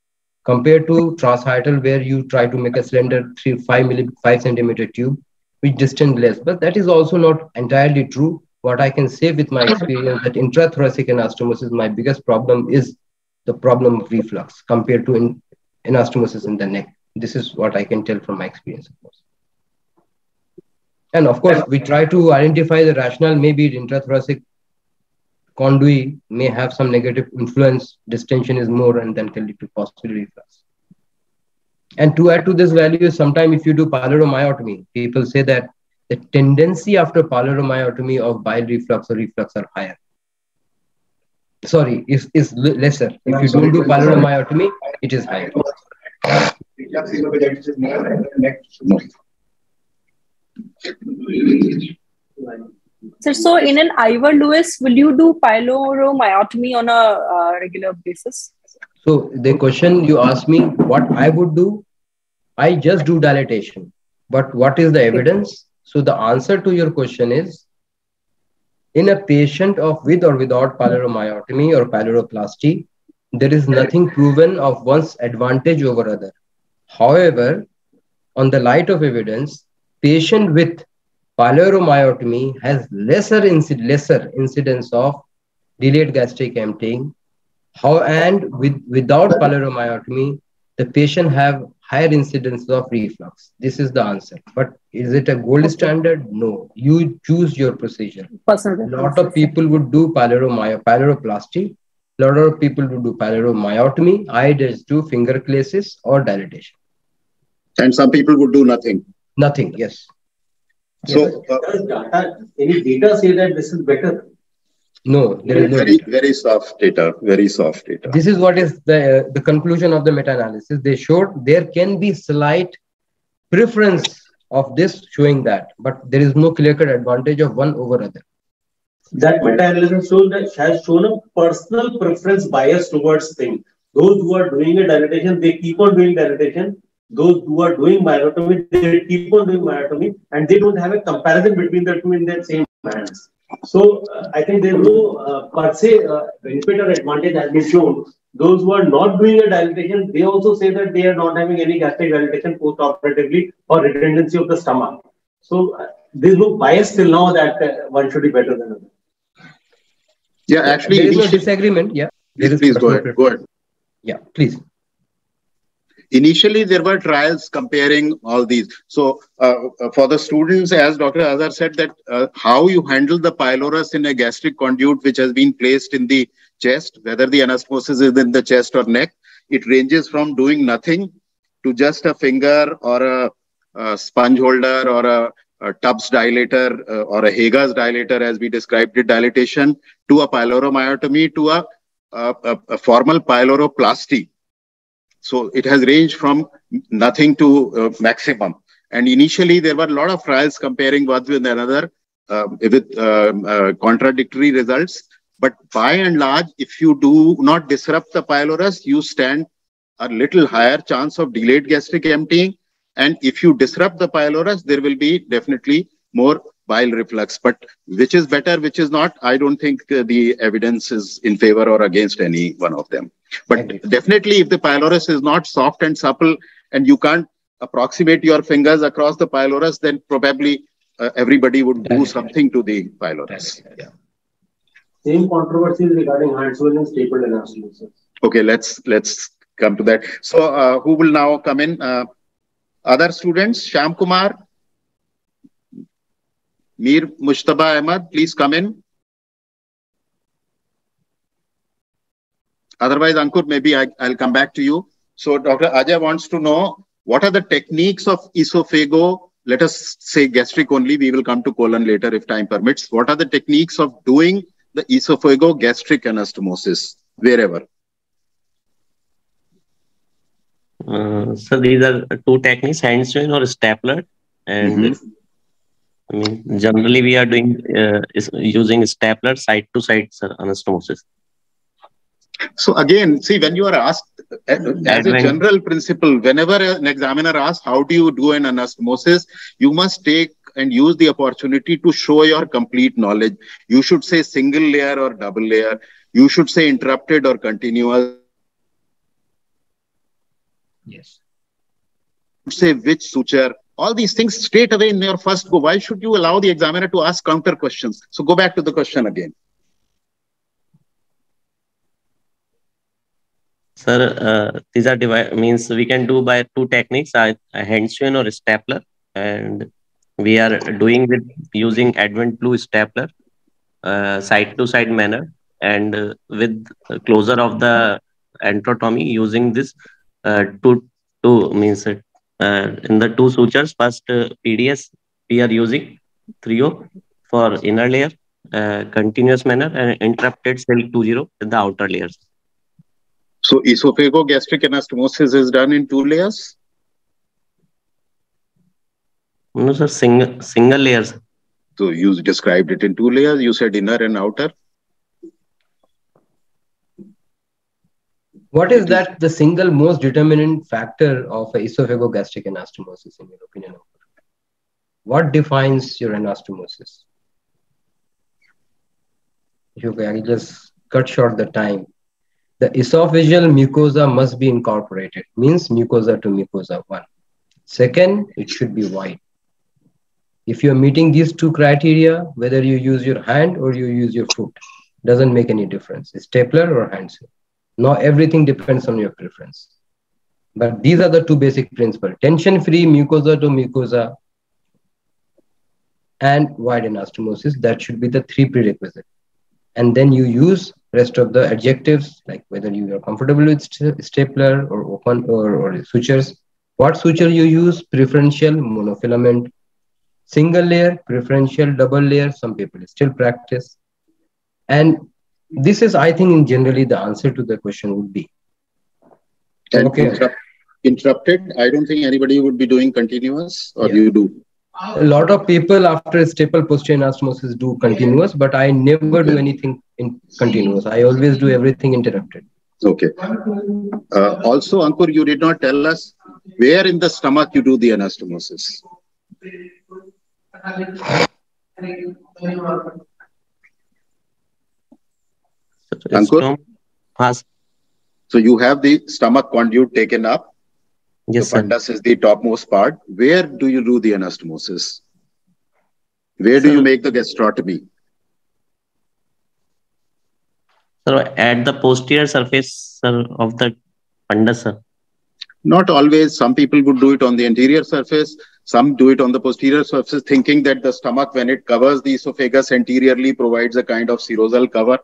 compared to transhiatal where you try to make a slender three five milli five centimeter tube which distend less. But that is also not entirely true. What i can say with my experience that intrathoracic anastomosis my biggest problem is the problem of reflux compared to in, anastomosis in the neck. This is what i can tell from my experience of course. And of course we try to identify the rationale. Maybe intrathoracic conduit may have some negative influence, distension is more, and then can lead to possible reflux. And to add to this value, is sometimes if you do pyloromyotomy, people say that the tendency after pyloromyotomy of bile reflux or reflux are higher. Sorry, is, is lesser. If you don't do pyloromyotomy, it is higher. So, so in an Ivor Lewis, will you do pyloromyotomy on a uh, regular basis? So the question you asked me, what I would do, I just do dilatation. But what is the evidence? So the answer to your question is, in a patient of with or without pyloromyotomy or pyloroplasty, there is nothing proven of one's advantage over other. However, on the light of evidence, patient with Pyloromyotomy has lesser, inci- lesser incidence of delayed gastric emptying. How and with without pyloromyotomy, the patient have higher incidence of reflux. This is the answer. But is it a gold standard? No. You choose your procedure. A lot of people would do pyloromyo- pyloroplasty. A lot of people would do pyloromyotomy. I just do finger classes or dilatation. And some people would do nothing. Nothing, yes. So, uh, does data, any data say that this is better? No, there is no very, data. very soft data. Very soft data. This is what is the uh, the conclusion of the meta-analysis. They showed there can be slight preference of this showing that, but there is no clear-cut advantage of one over other. That meta-analysis shows that has shown a personal preference bias towards thing. Those who are doing a dilatation, they keep on doing dilatation those who are doing myotomy, they keep on doing myotomy and they don't have a comparison between the two in their same hands. So uh, I think there's no uh, per se uh, benefit or advantage has been shown. Those who are not doing a dilatation, they also say that they are not having any gastric dilatation post-operatively or redundancy of the stomach. So uh, there's no bias till now that uh, one should be better than another. Yeah, actually, there is no disagreement. Yeah. Please, please go ahead. Go ahead. Yeah, please. Initially, there were trials comparing all these. So, uh, uh, for the students, as Dr. Azhar said, that uh, how you handle the pylorus in a gastric conduit which has been placed in the chest, whether the anastomosis is in the chest or neck, it ranges from doing nothing to just a finger or a, a sponge holder or a, a Tubbs dilator uh, or a Hegar's dilator, as we described it, dilatation, to a pyloromyotomy, to a, a, a formal pyloroplasty so it has ranged from nothing to uh, maximum. And initially, there were a lot of trials comparing one with another uh, with um, uh, contradictory results. But by and large, if you do not disrupt the pylorus, you stand a little higher chance of delayed gastric emptying. And if you disrupt the pylorus, there will be definitely more bile reflux. But which is better, which is not, I don't think the evidence is in favor or against any one of them. But definitely, if the pylorus is not soft and supple and you can't approximate your fingers across the pylorus, then probably uh, everybody would do something to the pylorus. Yeah. Same controversies regarding hand handsewn and stapled anastomosis. Okay, let's let's come to that. So, uh, who will now come in? Uh, other students, Sham Kumar, Mir Mujtaba Ahmad, please come in. Otherwise, Ankur, maybe I, will come back to you. So Dr. Ajay wants to know what are the techniques of esophago? Let us say gastric only. We will come to colon later if time permits. What are the techniques of doing the esophago gastric anastomosis wherever? Uh, so these are two techniques, handsewing or stapler. And mm -hmm. I mean, generally we are doing uh, is using stapler side to side anastomosis. So again, see, when you are asked, as a general principle, whenever an examiner asks, how do you do an anastomosis, you must take and use the opportunity to show your complete knowledge. You should say single layer or double layer. You should say interrupted or continuous. Yes. Say which suture all these things straight away in your first go. Why should you allow the examiner to ask counter questions? So go back to the question again. Sir, uh, these are means we can do by two techniques, a, a handsewing or a stapler, and we are doing with using Advent Blue stapler, uh, side to side manner, and uh, with closure of the enterotomy using this uh, two two means uh, in the two sutures, first uh, PDS we are using 3O for inner layer, uh, continuous manner, and interrupted cell 20 in the outer layers. So esophagogastric anastomosis is done in two layers? No, sir, single, single layers. So you described it in two layers. You said inner and outer. What is that the single most determinant factor of esophagogastric anastomosis in your opinion? What defines your anastomosis? If you can just cut short the time. The esophageal mucosa must be incorporated, means mucosa to mucosa one. Second, it should be wide. If you're meeting these two criteria, whether you use your hand or you use your foot, doesn't make any difference. It's Stapler or hand not everything depends on your preference. But these are the two basic principles. Tension-free mucosa to mucosa and wide anastomosis. That should be the three prerequisites. And then you use rest of the adjectives, like whether you are comfortable with st stapler or open or, or sutures. What suture you use? Preferential, monofilament, single layer, preferential, double layer. Some people still practice. And this is i think in generally the answer to the question would be. And okay. interrupt, interrupted. I don't think anybody would be doing continuous or yeah. you do? A lot of people after staple posterior anastomosis do continuous but i never okay. do anything in continuous. I always do everything interrupted. Okay. Uh, also ankur you did not tell us where in the stomach you do the anastomosis? Ankur? Yes. So you have the stomach conduit taken up. Yes, the sir. fundus is the topmost part. Where do you do the anastomosis? Where do Sir- you make the gastrotomy? So at the posterior surface sir, of the fundus, sir. Not always. Some people would do it on the anterior surface. Some do it on the posterior surface, thinking that the stomach, when it covers the esophagus anteriorly, provides a kind of serosal cover.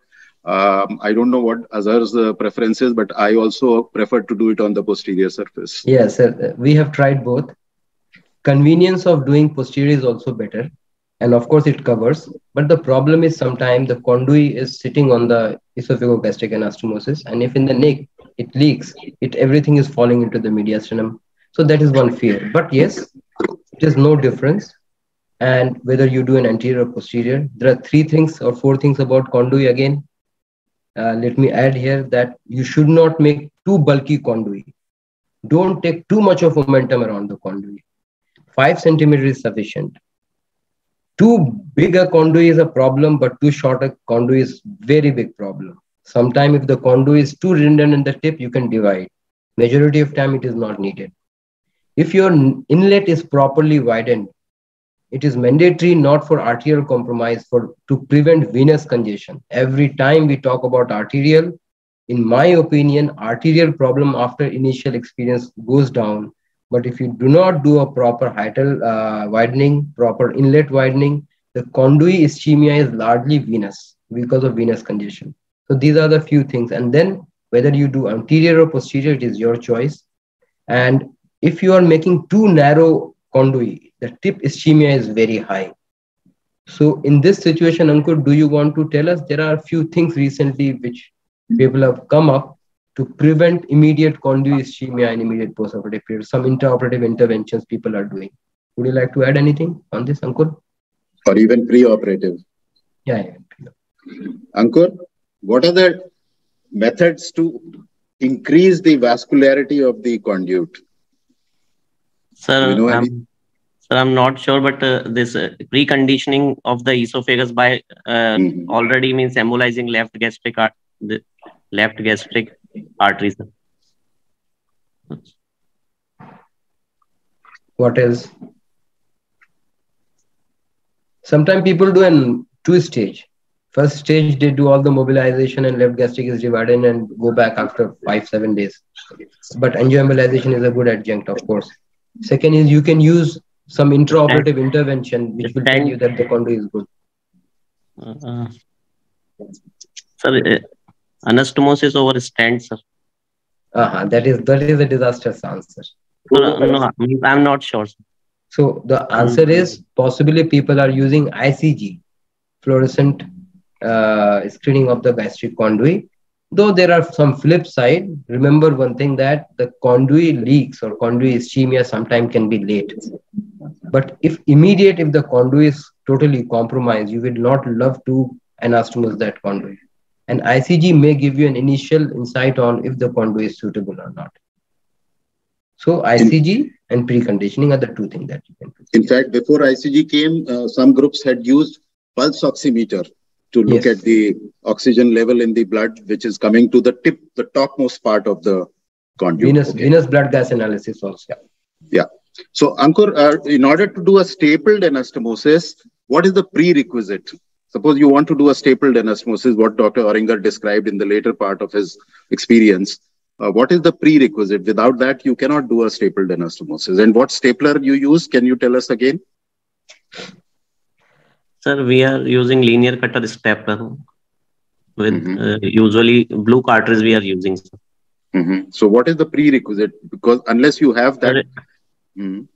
Um, I don't know what Azhar's uh, preference is, but I also prefer to do it on the posterior surface. Yes, sir. We have tried both. Convenience of doing posterior is also better. And of course, it covers. But the problem is sometimes the conduit is sitting on the esophagogastric anastomosis. And if in the neck it leaks, it everything is falling into the mediastinum. So that is one fear. But yes, it is no difference. And whether you do an anterior or posterior, there are three things or four things about conduit again. Uh, let me add here that you should not make too bulky conduit don't take too much of momentum around the conduit. Five centimeters is sufficient. Too big a conduit is a problem, but too short a conduit is very big problem. Sometimes if the conduit is too redundant in the tip, you can divide. Majority of time it is not needed. If your inlet is properly widened, it is mandatory not for arterial compromise for to prevent venous congestion. Every time we talk about arterial, in my opinion, arterial problem after initial experience goes down. But if you do not do a proper hiatal uh, widening, proper inlet widening, the conduit ischemia is largely venous because of venous congestion. So these are the few things. And then whether you do anterior or posterior, it is your choice. And if you are making too narrow conduit, the tip ischemia is very high. So in this situation, Ankur, do you want to tell us? There are a few things recently which people have come up to prevent immediate conduit ischemia and immediate postoperative period. Some intraoperative interventions people are doing. Would you like to add anything on this, Ankur? Or even pre-operative. Yeah, yeah. Ankur, what are the methods to increase the vascularity of the conduit? Sir, know any- sir, I'm not sure, but uh, this uh, preconditioning of the esophagus by uh, Mhm. already means embolizing left gastric art, the left gastric artery. Sir. What else? Sometimes people do an two stage. First stage, they do all the mobilization and left gastric is divided and go back after five, seven days. But angioembolization is a good adjunct, of course. Second is you can use some intraoperative intervention which will tell you that the conduit is good. Uh, sir, uh, anastomosis over stent, sir. Uh-huh. That is that is a disastrous answer. Uh, no, I'm not sure. Sir. So the answer is possibly people are using ICG, fluorescent uh, screening of the gastric conduit. Though there are some flip side, remember one thing that the conduit leaks or conduit ischemia sometimes can be late. But if immediate, if the conduit is totally compromised, you will not love to anastomose that conduit. And ICG may give you an initial insight on if the conduit is suitable or not. So ICG and preconditioning are the two things that you can do. In fact, before ICG came, uh, some groups had used pulse oximeter to look Yes. at the oxygen level in the blood, which is coming to the tip, the topmost part of the conduit. Venous, Okay. venous blood gas analysis also. Yeah. So, Ankur, uh, in order to do a stapled anastomosis, what is the prerequisite? Suppose you want to do a stapled anastomosis, what Dr. Orringer described in the later part of his experience. Uh, what is the prerequisite? Without that, you cannot do a stapled anastomosis. And what stapler you use? Can you tell us again? Sir, we are using linear cutter stapler with Mhm. uh, usually blue cartridge we are using. Sir. Mhm. So, what is the prerequisite? Because unless you have that, Sir, Mhm.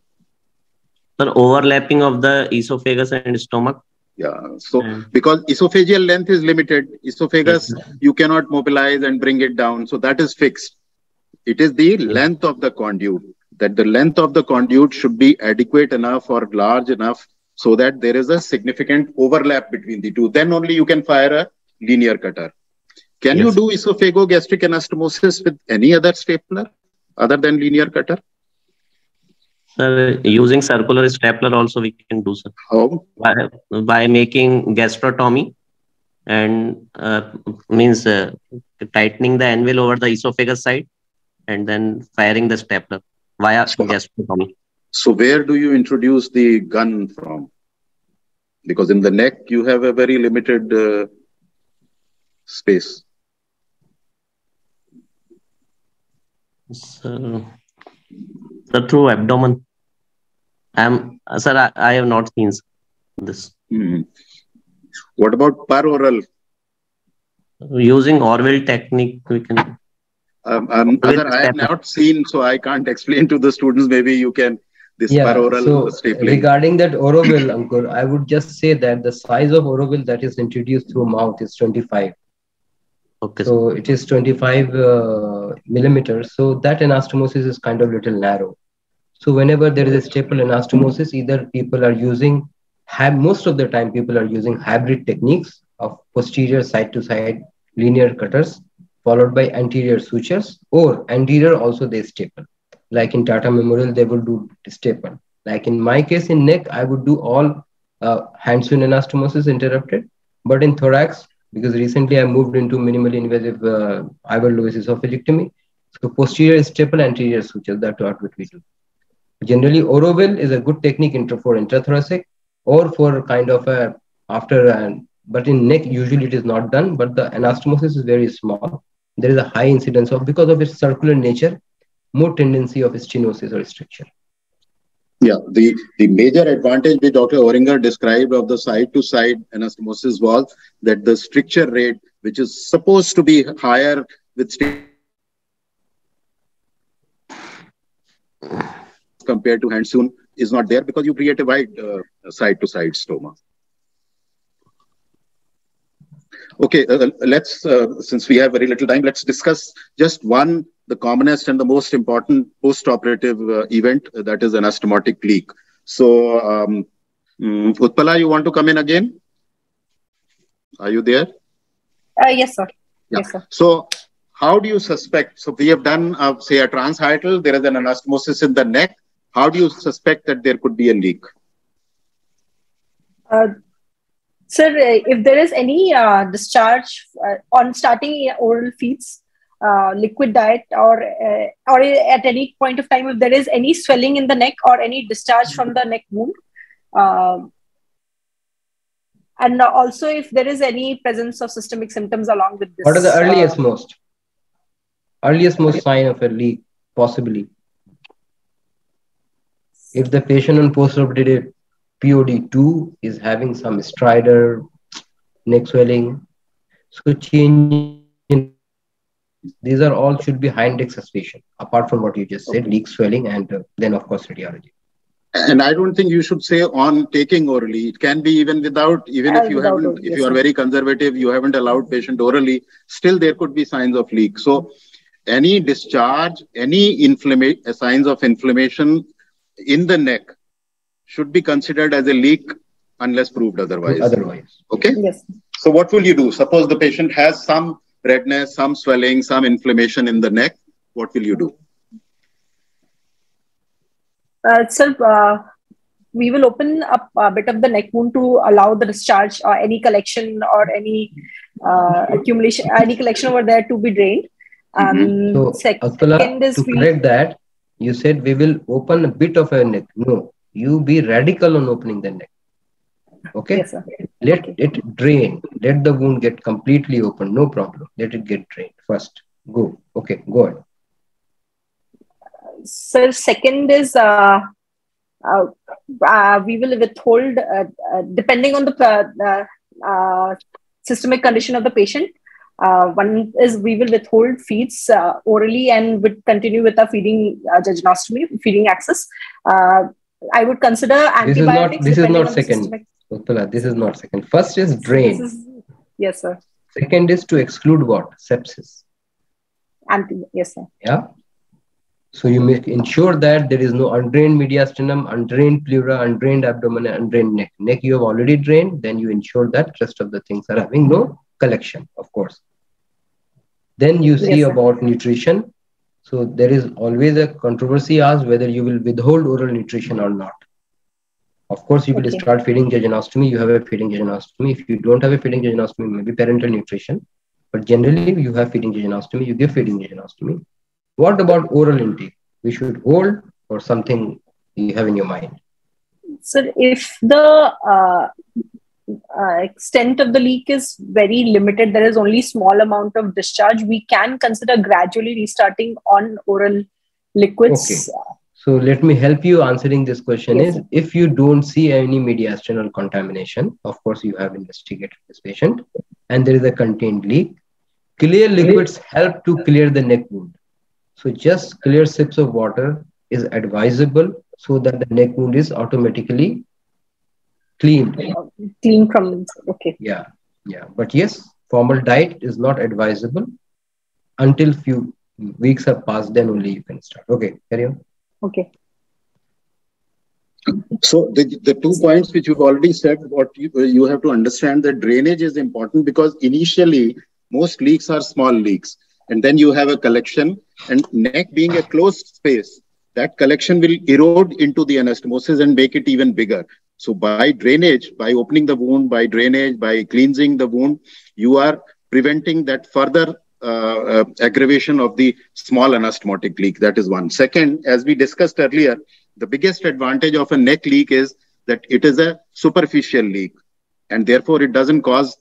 sir, overlapping of the esophagus and stomach. yeah. So, because esophageal length is limited, esophagus you cannot mobilize and bring it down. So that is fixed. It is the length of the conduit that the length of the conduit should be adequate enough or large enough so that there is a significant overlap between the two. Then only you can fire a linear cutter. Can you Yes. do esophagogastric anastomosis with any other stapler other than linear cutter? Sir, using circular stapler also we can do, sir. How? By, by making gastrotomy and uh, means uh, tightening the anvil over the esophagus side and then firing the stapler via So- gastrotomy. So where do you introduce the gun from? Because in the neck, you have a very limited uh, space. Sir, sir, through abdomen. I'm, sir, I, I have not seen this. Hmm. What about paroral? Using OrVil technique, we can. Um, um, other, I have not seen, so I can't explain to the students. Maybe you can this Yeah, paroral so stapling. regarding that OrVil, Ankur, I would just say that the size of OrVil that is introduced through mouth is 25. Okay. So it is 25 uh, millimeters. So that anastomosis is kind of little narrow. So whenever there is a staple anastomosis, either people are using, have most of the time people are using hybrid techniques of posterior side to side linear cutters, followed by anterior sutures, or anterior also they staple. Like in Tata Memorial, they will do staple. Like in my case, in neck, I would do all uh, handsewn anastomosis interrupted. But in thorax, because recently I moved into minimally invasive uh, Ivor Lewis esophagectomy. So posterior staple, anterior sutures, that's what we do. Generally, OrVil is a good technique for intrathoracic or for kind of a after, an, but in neck, usually it is not done, but the anastomosis is very small. There is a high incidence of, because of its circular nature, more tendency of stenosis or stricture. Yeah, the, the major advantage which Dr. Orringer described of the side to side anastomosis was that the stricture rate, which is supposed to be higher with compared to handsewn, is not there because you create a wide side to side stoma. Okay, uh, let's, uh, since we have very little time, let's discuss just one, the commonest and the most important post-operative uh, event, uh, that is anastomotic leak. So, um, mm, Utpala, you want to come in again? Are you there? Uh, yes, sir. Yeah. Yes, sir. So, how do you suspect? So, we have done, uh, say, a transhiatal, there is an anastomosis in the neck. How do you suspect that there could be a leak? Uh, sir, uh, if there is any uh, discharge uh, on starting oral feeds, uh, liquid diet, or uh, or at any point of time, if there is any swelling in the neck or any discharge from the neck wound, uh, and also if there is any presence of systemic symptoms along with this. What are the earliest uh, most? Earliest most sign of a leak, possibly. If the patient on postoperative POD2 is having some stridor, neck swelling, so change these are all should be high index suspicion, apart from what you just said, leak swelling, and uh, then of course radiology. And I don't think you should say on taking orally. It can be even without, even Uh, if you without haven't, orally, if you are very conservative, you haven't allowed patient orally, still there could be signs of leak. So any discharge, any inflammation, signs of inflammation in the neck should be considered as a leak unless proved otherwise. Otherwise, Okay. Yes. So what will you do? Suppose the patient has some redness, some swelling, some inflammation in the neck. What will you do? Uh, sir, uh, we will open up a bit of the neck wound to allow the discharge or any collection or any uh, accumulation, any collection over there to be drained. Um, so sec- Akala, second is to we, correct that, you said we will open a bit of a neck. No, you be radical on opening the neck. Okay. yes, sir. let Okay. it drain let the wound get completely open no problem let it get drained first go okay go ahead Sir, second is uh, uh, uh, we will withhold, uh, uh, depending on the uh, uh, systemic condition of the patient. Uh, one is we will withhold feeds uh, orally and would continue with the feeding uh, jejunostomy, feeding access. I would consider This is not- antibiotics. this is not second. Utpala, this is not second first is This drain is- yes, sir. second is to exclude what sepsis Anti- yes, sir. yeah so you make ensure that there is no undrained mediastinum undrained pleura undrained abdomen and undrained neck neck you have already drained then you ensure that rest of the things are having no collection of course then you see Yes, about nutrition So there is always a controversy as whether you will withhold oral nutrition or not. Of course, you will okay. start feeding jejunostomy. You have a feeding jejunostomy. If you don't have a feeding jejunostomy, maybe parenteral nutrition. But generally, you have feeding jejunostomy. You give feeding jejunostomy. What about oral intake? We should hold or something you have in your mind. So, if the uh, uh, extent of the leak is very limited, there is only small amount of discharge. We can consider gradually restarting on oral liquids. Okay. So let me help you answering this question yes. is if you don't see any mediastinal contamination, of course you have investigated this patient and there is a contained leak, clear liquids help to clear the neck wound. So just clear sips of water is advisable so that the neck wound is automatically cleaned. Clean from okay. Yeah, yeah. But yes, formal diet is not advisable until few weeks have passed, then only you can start. Okay, carry on. Okay. So the, the two points which you've already said, what you, uh, you have to understand that drainage is important because initially most leaks are small leaks and then you have a collection and neck being a closed space, that collection will erode into the anastomosis and make it even bigger. So by drainage, by opening the wound, by drainage, by cleansing the wound, you are preventing that further uh, uh, aggravation of the small anastomotic leak. That is one. Second, as we discussed earlier, the biggest advantage of a neck leak is that it is a superficial leak and therefore it doesn't cause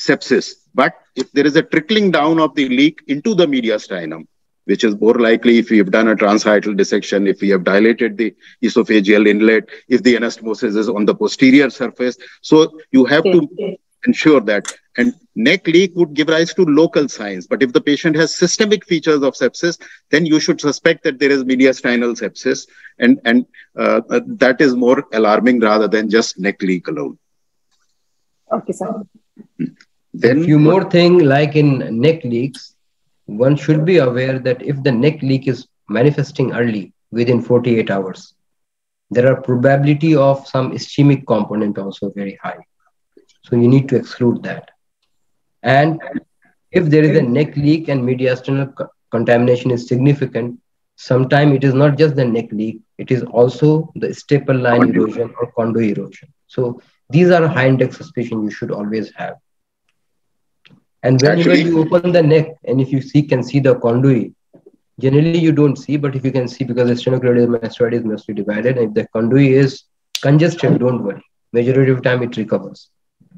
sepsis. But if there is a trickling down of the leak into the mediastinum, which is more likely if we have done a transhiatal dissection, if we have dilated the esophageal inlet, if the anastomosis is on the posterior surface. So you have to ensure that. And neck leak would give rise to local signs. But if the patient has systemic features of sepsis, then you should suspect that there is mediastinal sepsis. And, and uh, uh, that is more alarming rather than just neck leak alone. Okay, sir. Then, a few more thing like in neck leaks, one should be aware that if the neck leak is manifesting early within 48 hours, there are probability of some ischemic component also very high so you need to exclude that. And if there is a neck leak and mediastinal co- contamination is significant, sometimes it is not just the neck leak, it is also the staple line erosion or conduit erosion. So these are high index suspicion you should always have. And when Actually, you open the neck and if you see can see the conduit, generally you don't see, but if you can see because the sternocleidomastoid mastoid is mostly divided, and if the conduit is congested, don't worry. Majority of time it recovers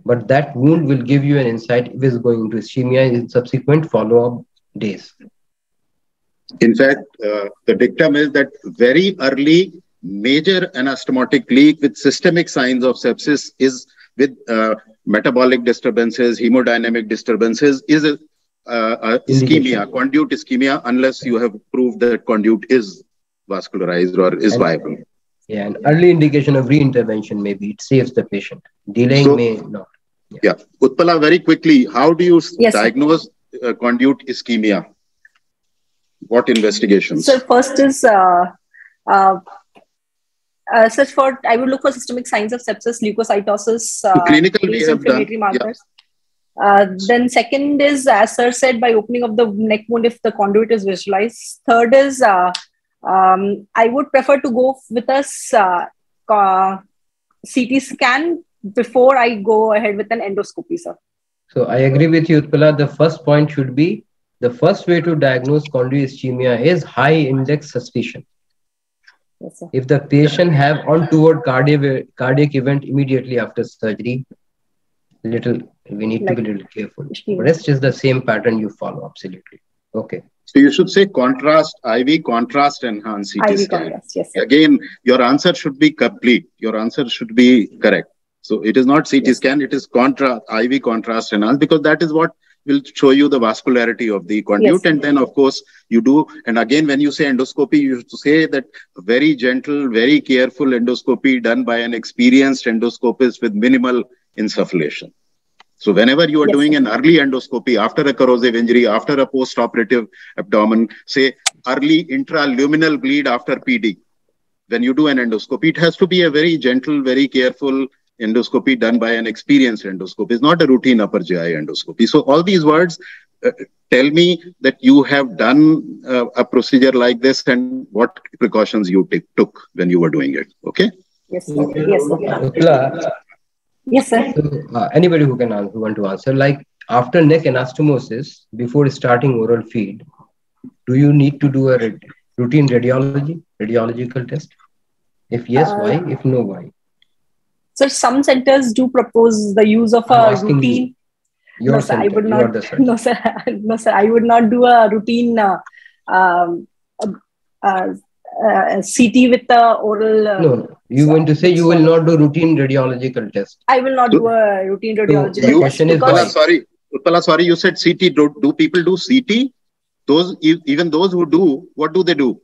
but that wound will give you an insight if it's going into ischemia in subsequent follow-up days. In fact, uh, the dictum is that very early major anastomotic leak with systemic signs of sepsis is with uh, metabolic disturbances, hemodynamic disturbances, is a, uh, a ischemia, conduit ischemia, unless you have proved that conduit is vascularized or is and, viable. Yeah, an early indication of re-intervention maybe it saves the patient. Delaying so, may not. Yeah. yeah. Utpala, very quickly, how do you yes, diagnose uh, conduit ischemia? What investigations? So first is uh, uh, search for, I would look for systemic signs of sepsis, leukocytosis, uh, clinical we have done. markers. Yeah. Uh, then second is, as sir said, by opening of the neck wound if the conduit is visualized. Third is, uh, um, I would prefer to go with a uh, CT scan before I go ahead with an endoscopy, sir. So I agree with you, Utpala. The first point should be the first way to diagnose conduit ischemia is high index suspicion. Yes, if the patient have untoward cardiac, cardiac event immediately after surgery, little we need like, to be a little careful. Rest is the same pattern you follow, absolutely. Okay. So you should say contrast, IV contrast enhanced CT IV scan. Contrast, yes, Again, your answer should be complete. Your answer should be correct. So it is not CT yes. scan, it is contra IV contrast enhanced because that is what will show you the vascularity of the conduit. Yes. And then, of course, you do. And again, when you say endoscopy, you have to say that very gentle, very careful endoscopy done by an experienced endoscopist with minimal insufflation. So whenever you are yes. doing an early endoscopy after a corrosive injury, after a post-operative abdomen, say early intraluminal bleed after PD, when you do an endoscopy, it has to be a very gentle, very careful, endoscopy done by an experienced endoscopist not a routine upper GI endoscopy. So all these words uh, tell me that you have done uh, a procedure like this and what precautions you took when you were doing it. Okay. Yes, sir. Yes, sir. Yes, sir. uh, anybody who can answer, who want to answer, like after neck anastomosis, before starting oral feed, do you need to do a routine radiology, radiological test? If yes, Uh, why? If no, why? So some centers do propose the use of I'm a routine. Your no, sir, I would not. No, sir. No, sir. I would not do a routine uh, um, uh, uh, uh, CT with the oral. Uh, No, no. You going to say you will not do routine radiological test. I will not do a routine radiological the test question is Utpala, why? sorry. Utpala, sorry, you said CT. Do, do people do CT? Those, even those who do, what do they do?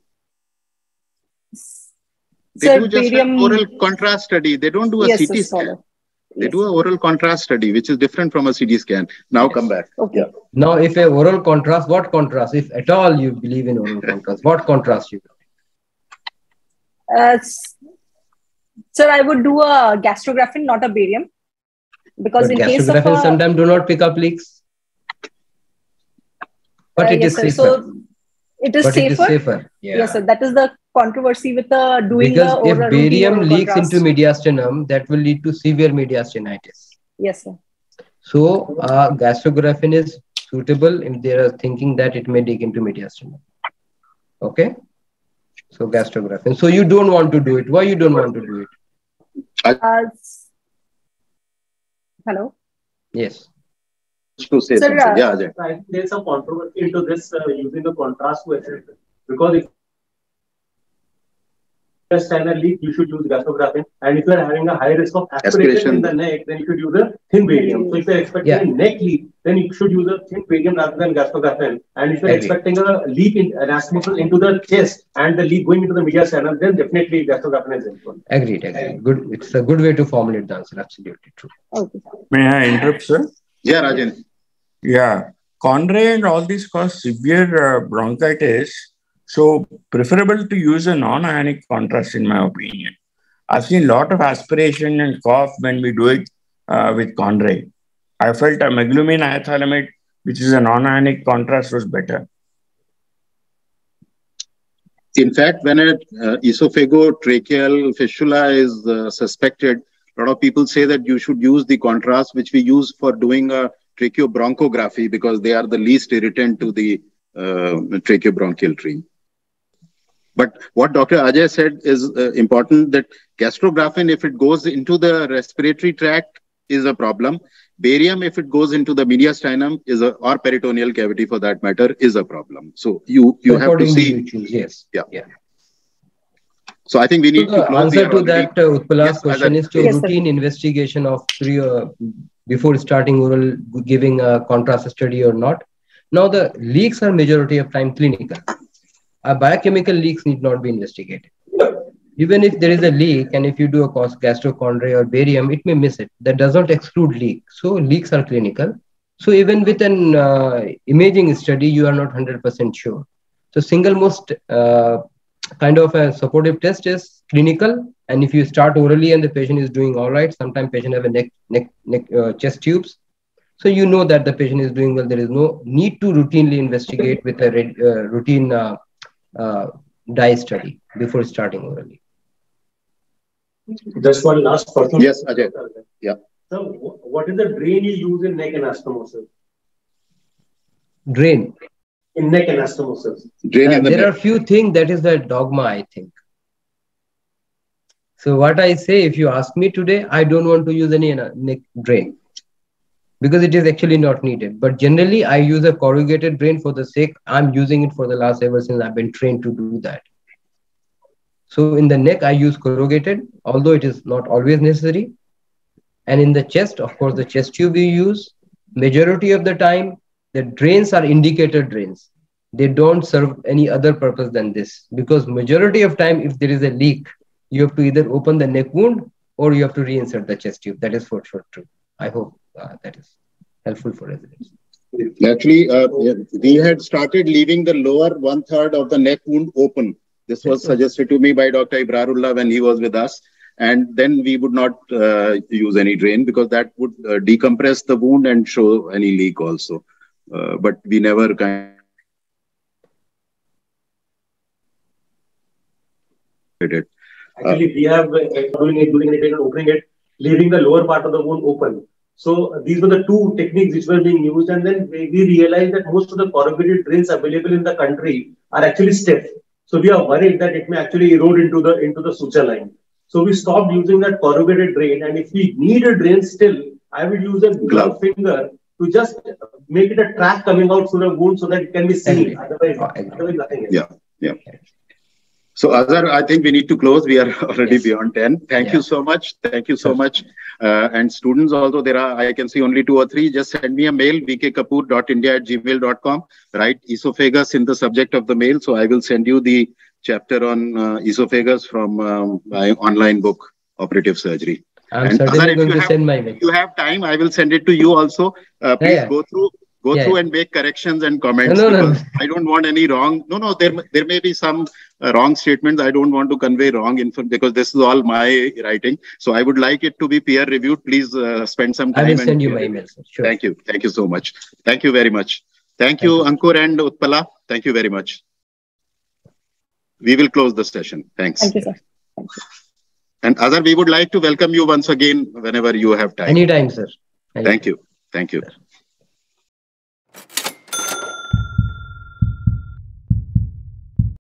They Sir, do just an barium- oral contrast study. They don't do a yes, CT scan. sir. They Yes. do an oral contrast study, which is different from a CT scan. Now Yes. come back. Okay. Now, if a oral contrast, what contrast? If at all you believe in oral contrast, what contrast you? Uh, s- sir, I would do a Gastrografin, not a barium, because But in case of Gastrografin a, sometimes do not pick up leaks. But uh, it yes, is sir. safer. So it is but it is safer. safer. Yeah. Yes, sir. That is the controversy with the doing because the if oral routine barium leaks contrast. into mediastinum, that will lead to severe mediastinitis. Yes, sir. So uh, Gastrografin is suitable if they are thinking that it may leak into mediastinum. Okay. So Gastrografin. So you don't want to do it. Why you don't want to do it? Uh, hello. Yes. To say Sir, something. Yeah, Ajay. I think there's some controversy into this uh, using the contrast to accelerate. Because if a standard leak, you should use Gastrografin. And if you're having a high risk of aspiration, Aspiration. in the neck, then you should use a thin barium. So if you're expecting Yeah. a neck leak, then you should use a thin barium rather than Gastrografin. And if you're Agree. expecting a leak in anastomosis into the chest and the leak going into the media channel, then definitely Gastrografin is helpful. Agreed. Agreed. Good. It's a good way to formulate the answer. Absolutely true. Okay. May I interrupt, sir? Yeah, Rajan. Yeah. Conray and all these cause severe uh, bronchitis. So preferable to use a non-ionic contrast, in my opinion. I've seen a lot of aspiration and cough when we do it uh, with Conray. I felt a meglumine iothalamate, which is a non-ionic contrast, was better. In fact, when a uh, esophagotracheal fistula is uh, suspected, a lot of people say that you should use the contrast which we use for doing a tracheobronchography because they are the least irritant to the uh, tracheobronchial tree. But what Dr. Ajay said is uh, important that Gastrografin, if it goes into the respiratory tract, is a problem. Barium, if it goes into the mediastinum, is a or peritoneal cavity for that matter, is a problem. So you you have to see. you choose. Yes. Yeah. Yeah. So I think we need So to the close answer the to that, uh, Utpala's Yes, question is to Yes, sir. routine investigation of pre, uh, before starting oral, giving a contrast study or not. Now the leaks are majority of time clinical. Uh, biochemical leaks need not be investigated. Even if there is a leak and if you do a cos- Gastrografin or barium, it may miss it. That does not exclude leak. So leaks are clinical. So even with an uh, imaging study, you are not 100% sure. So single most uh, kind of a supportive test is clinical. And if you start orally and the patient is doing all right, sometimes patient have a neck, neck, neck uh, chest tubes. So you know that the patient is doing well. There is no need to routinely investigate with a rad- uh, routine uh, uh, dye study before starting orally. Just one last question. Yes, Ajay. Yeah. So what is the drain you use in neck anastomosis? Drain. In neck anastomosis. Uh, the there are neck. few things that is the dogma, I think. So what I say, if you ask me today, I don't want to use any neck drain because it is actually not needed. But generally, I use a corrugated drain for the sake I'm using it for the last ever since I've been trained to do that. So in the neck, I use corrugated, although it is not always necessary. And in the chest, of course, the chest tube we use. Majority of the time, the drains are indicator drains they don't serve any other purpose than this because majority of time if there is a leak you have to either open the neck wound or you have to reinsert the chest tube that is for sure true i hope uh, that is helpful for residents Actually, uh, we had started leaving the lower one third of the neck wound open. This was suggested to me by Dr. Ibrarullah when he was with us. And then we would not uh, use any drain because that would uh, decompress the wound and show any leak also. Uh, but we never kind it. Actually, we have uh, doing it, doing it, opening it, leaving the lower part of the wound open. So these were the two techniques which were being used, and then we realized that most of the corrugated drains available in the country are actually stiff. So we are worried that it may actually erode into the into the suture line. So we stopped using that corrugated drain, and if we need a drain still, I would use a glove finger to just make it a track coming out through the wound so that it can be seen. Otherwise, otherwise nothing else. Yeah, yeah. So Azhar, I think we need to close. We are already yes. beyond 10. Thank yeah. you so much. Thank you so much. Uh, and students also, there are, I can see only two or three. Just send me a mail, vkkapoor.india at gmail.com. Write esophagus in the subject of the mail. So I will send you the chapter on uh, esophagus from um, my online book, Operative Surgery. I'm and certainly Azhar, going to have, send my mail. If you have time, I will send it to you also. Uh, please yeah, yeah. go through go yeah. through and make corrections and comments no, no, no. I don't want any wrong. No, no, there there may be some uh, wrong statements. I don't want to convey wrong info because this is all my writing. So I would like it to be peer reviewed. Please uh, spend some time. I will send you my email. Sure. Thank you. Thank you so much. Thank you very much. Thank, Thank you, you, Ankur and Utpala. Thank you very much. We will close the session. Thanks. Thank you, sir. Thank you. And Azhar, we would like to welcome you once again whenever you have time. Anytime, sir. Anytime. Thank you. Thank you. Sir.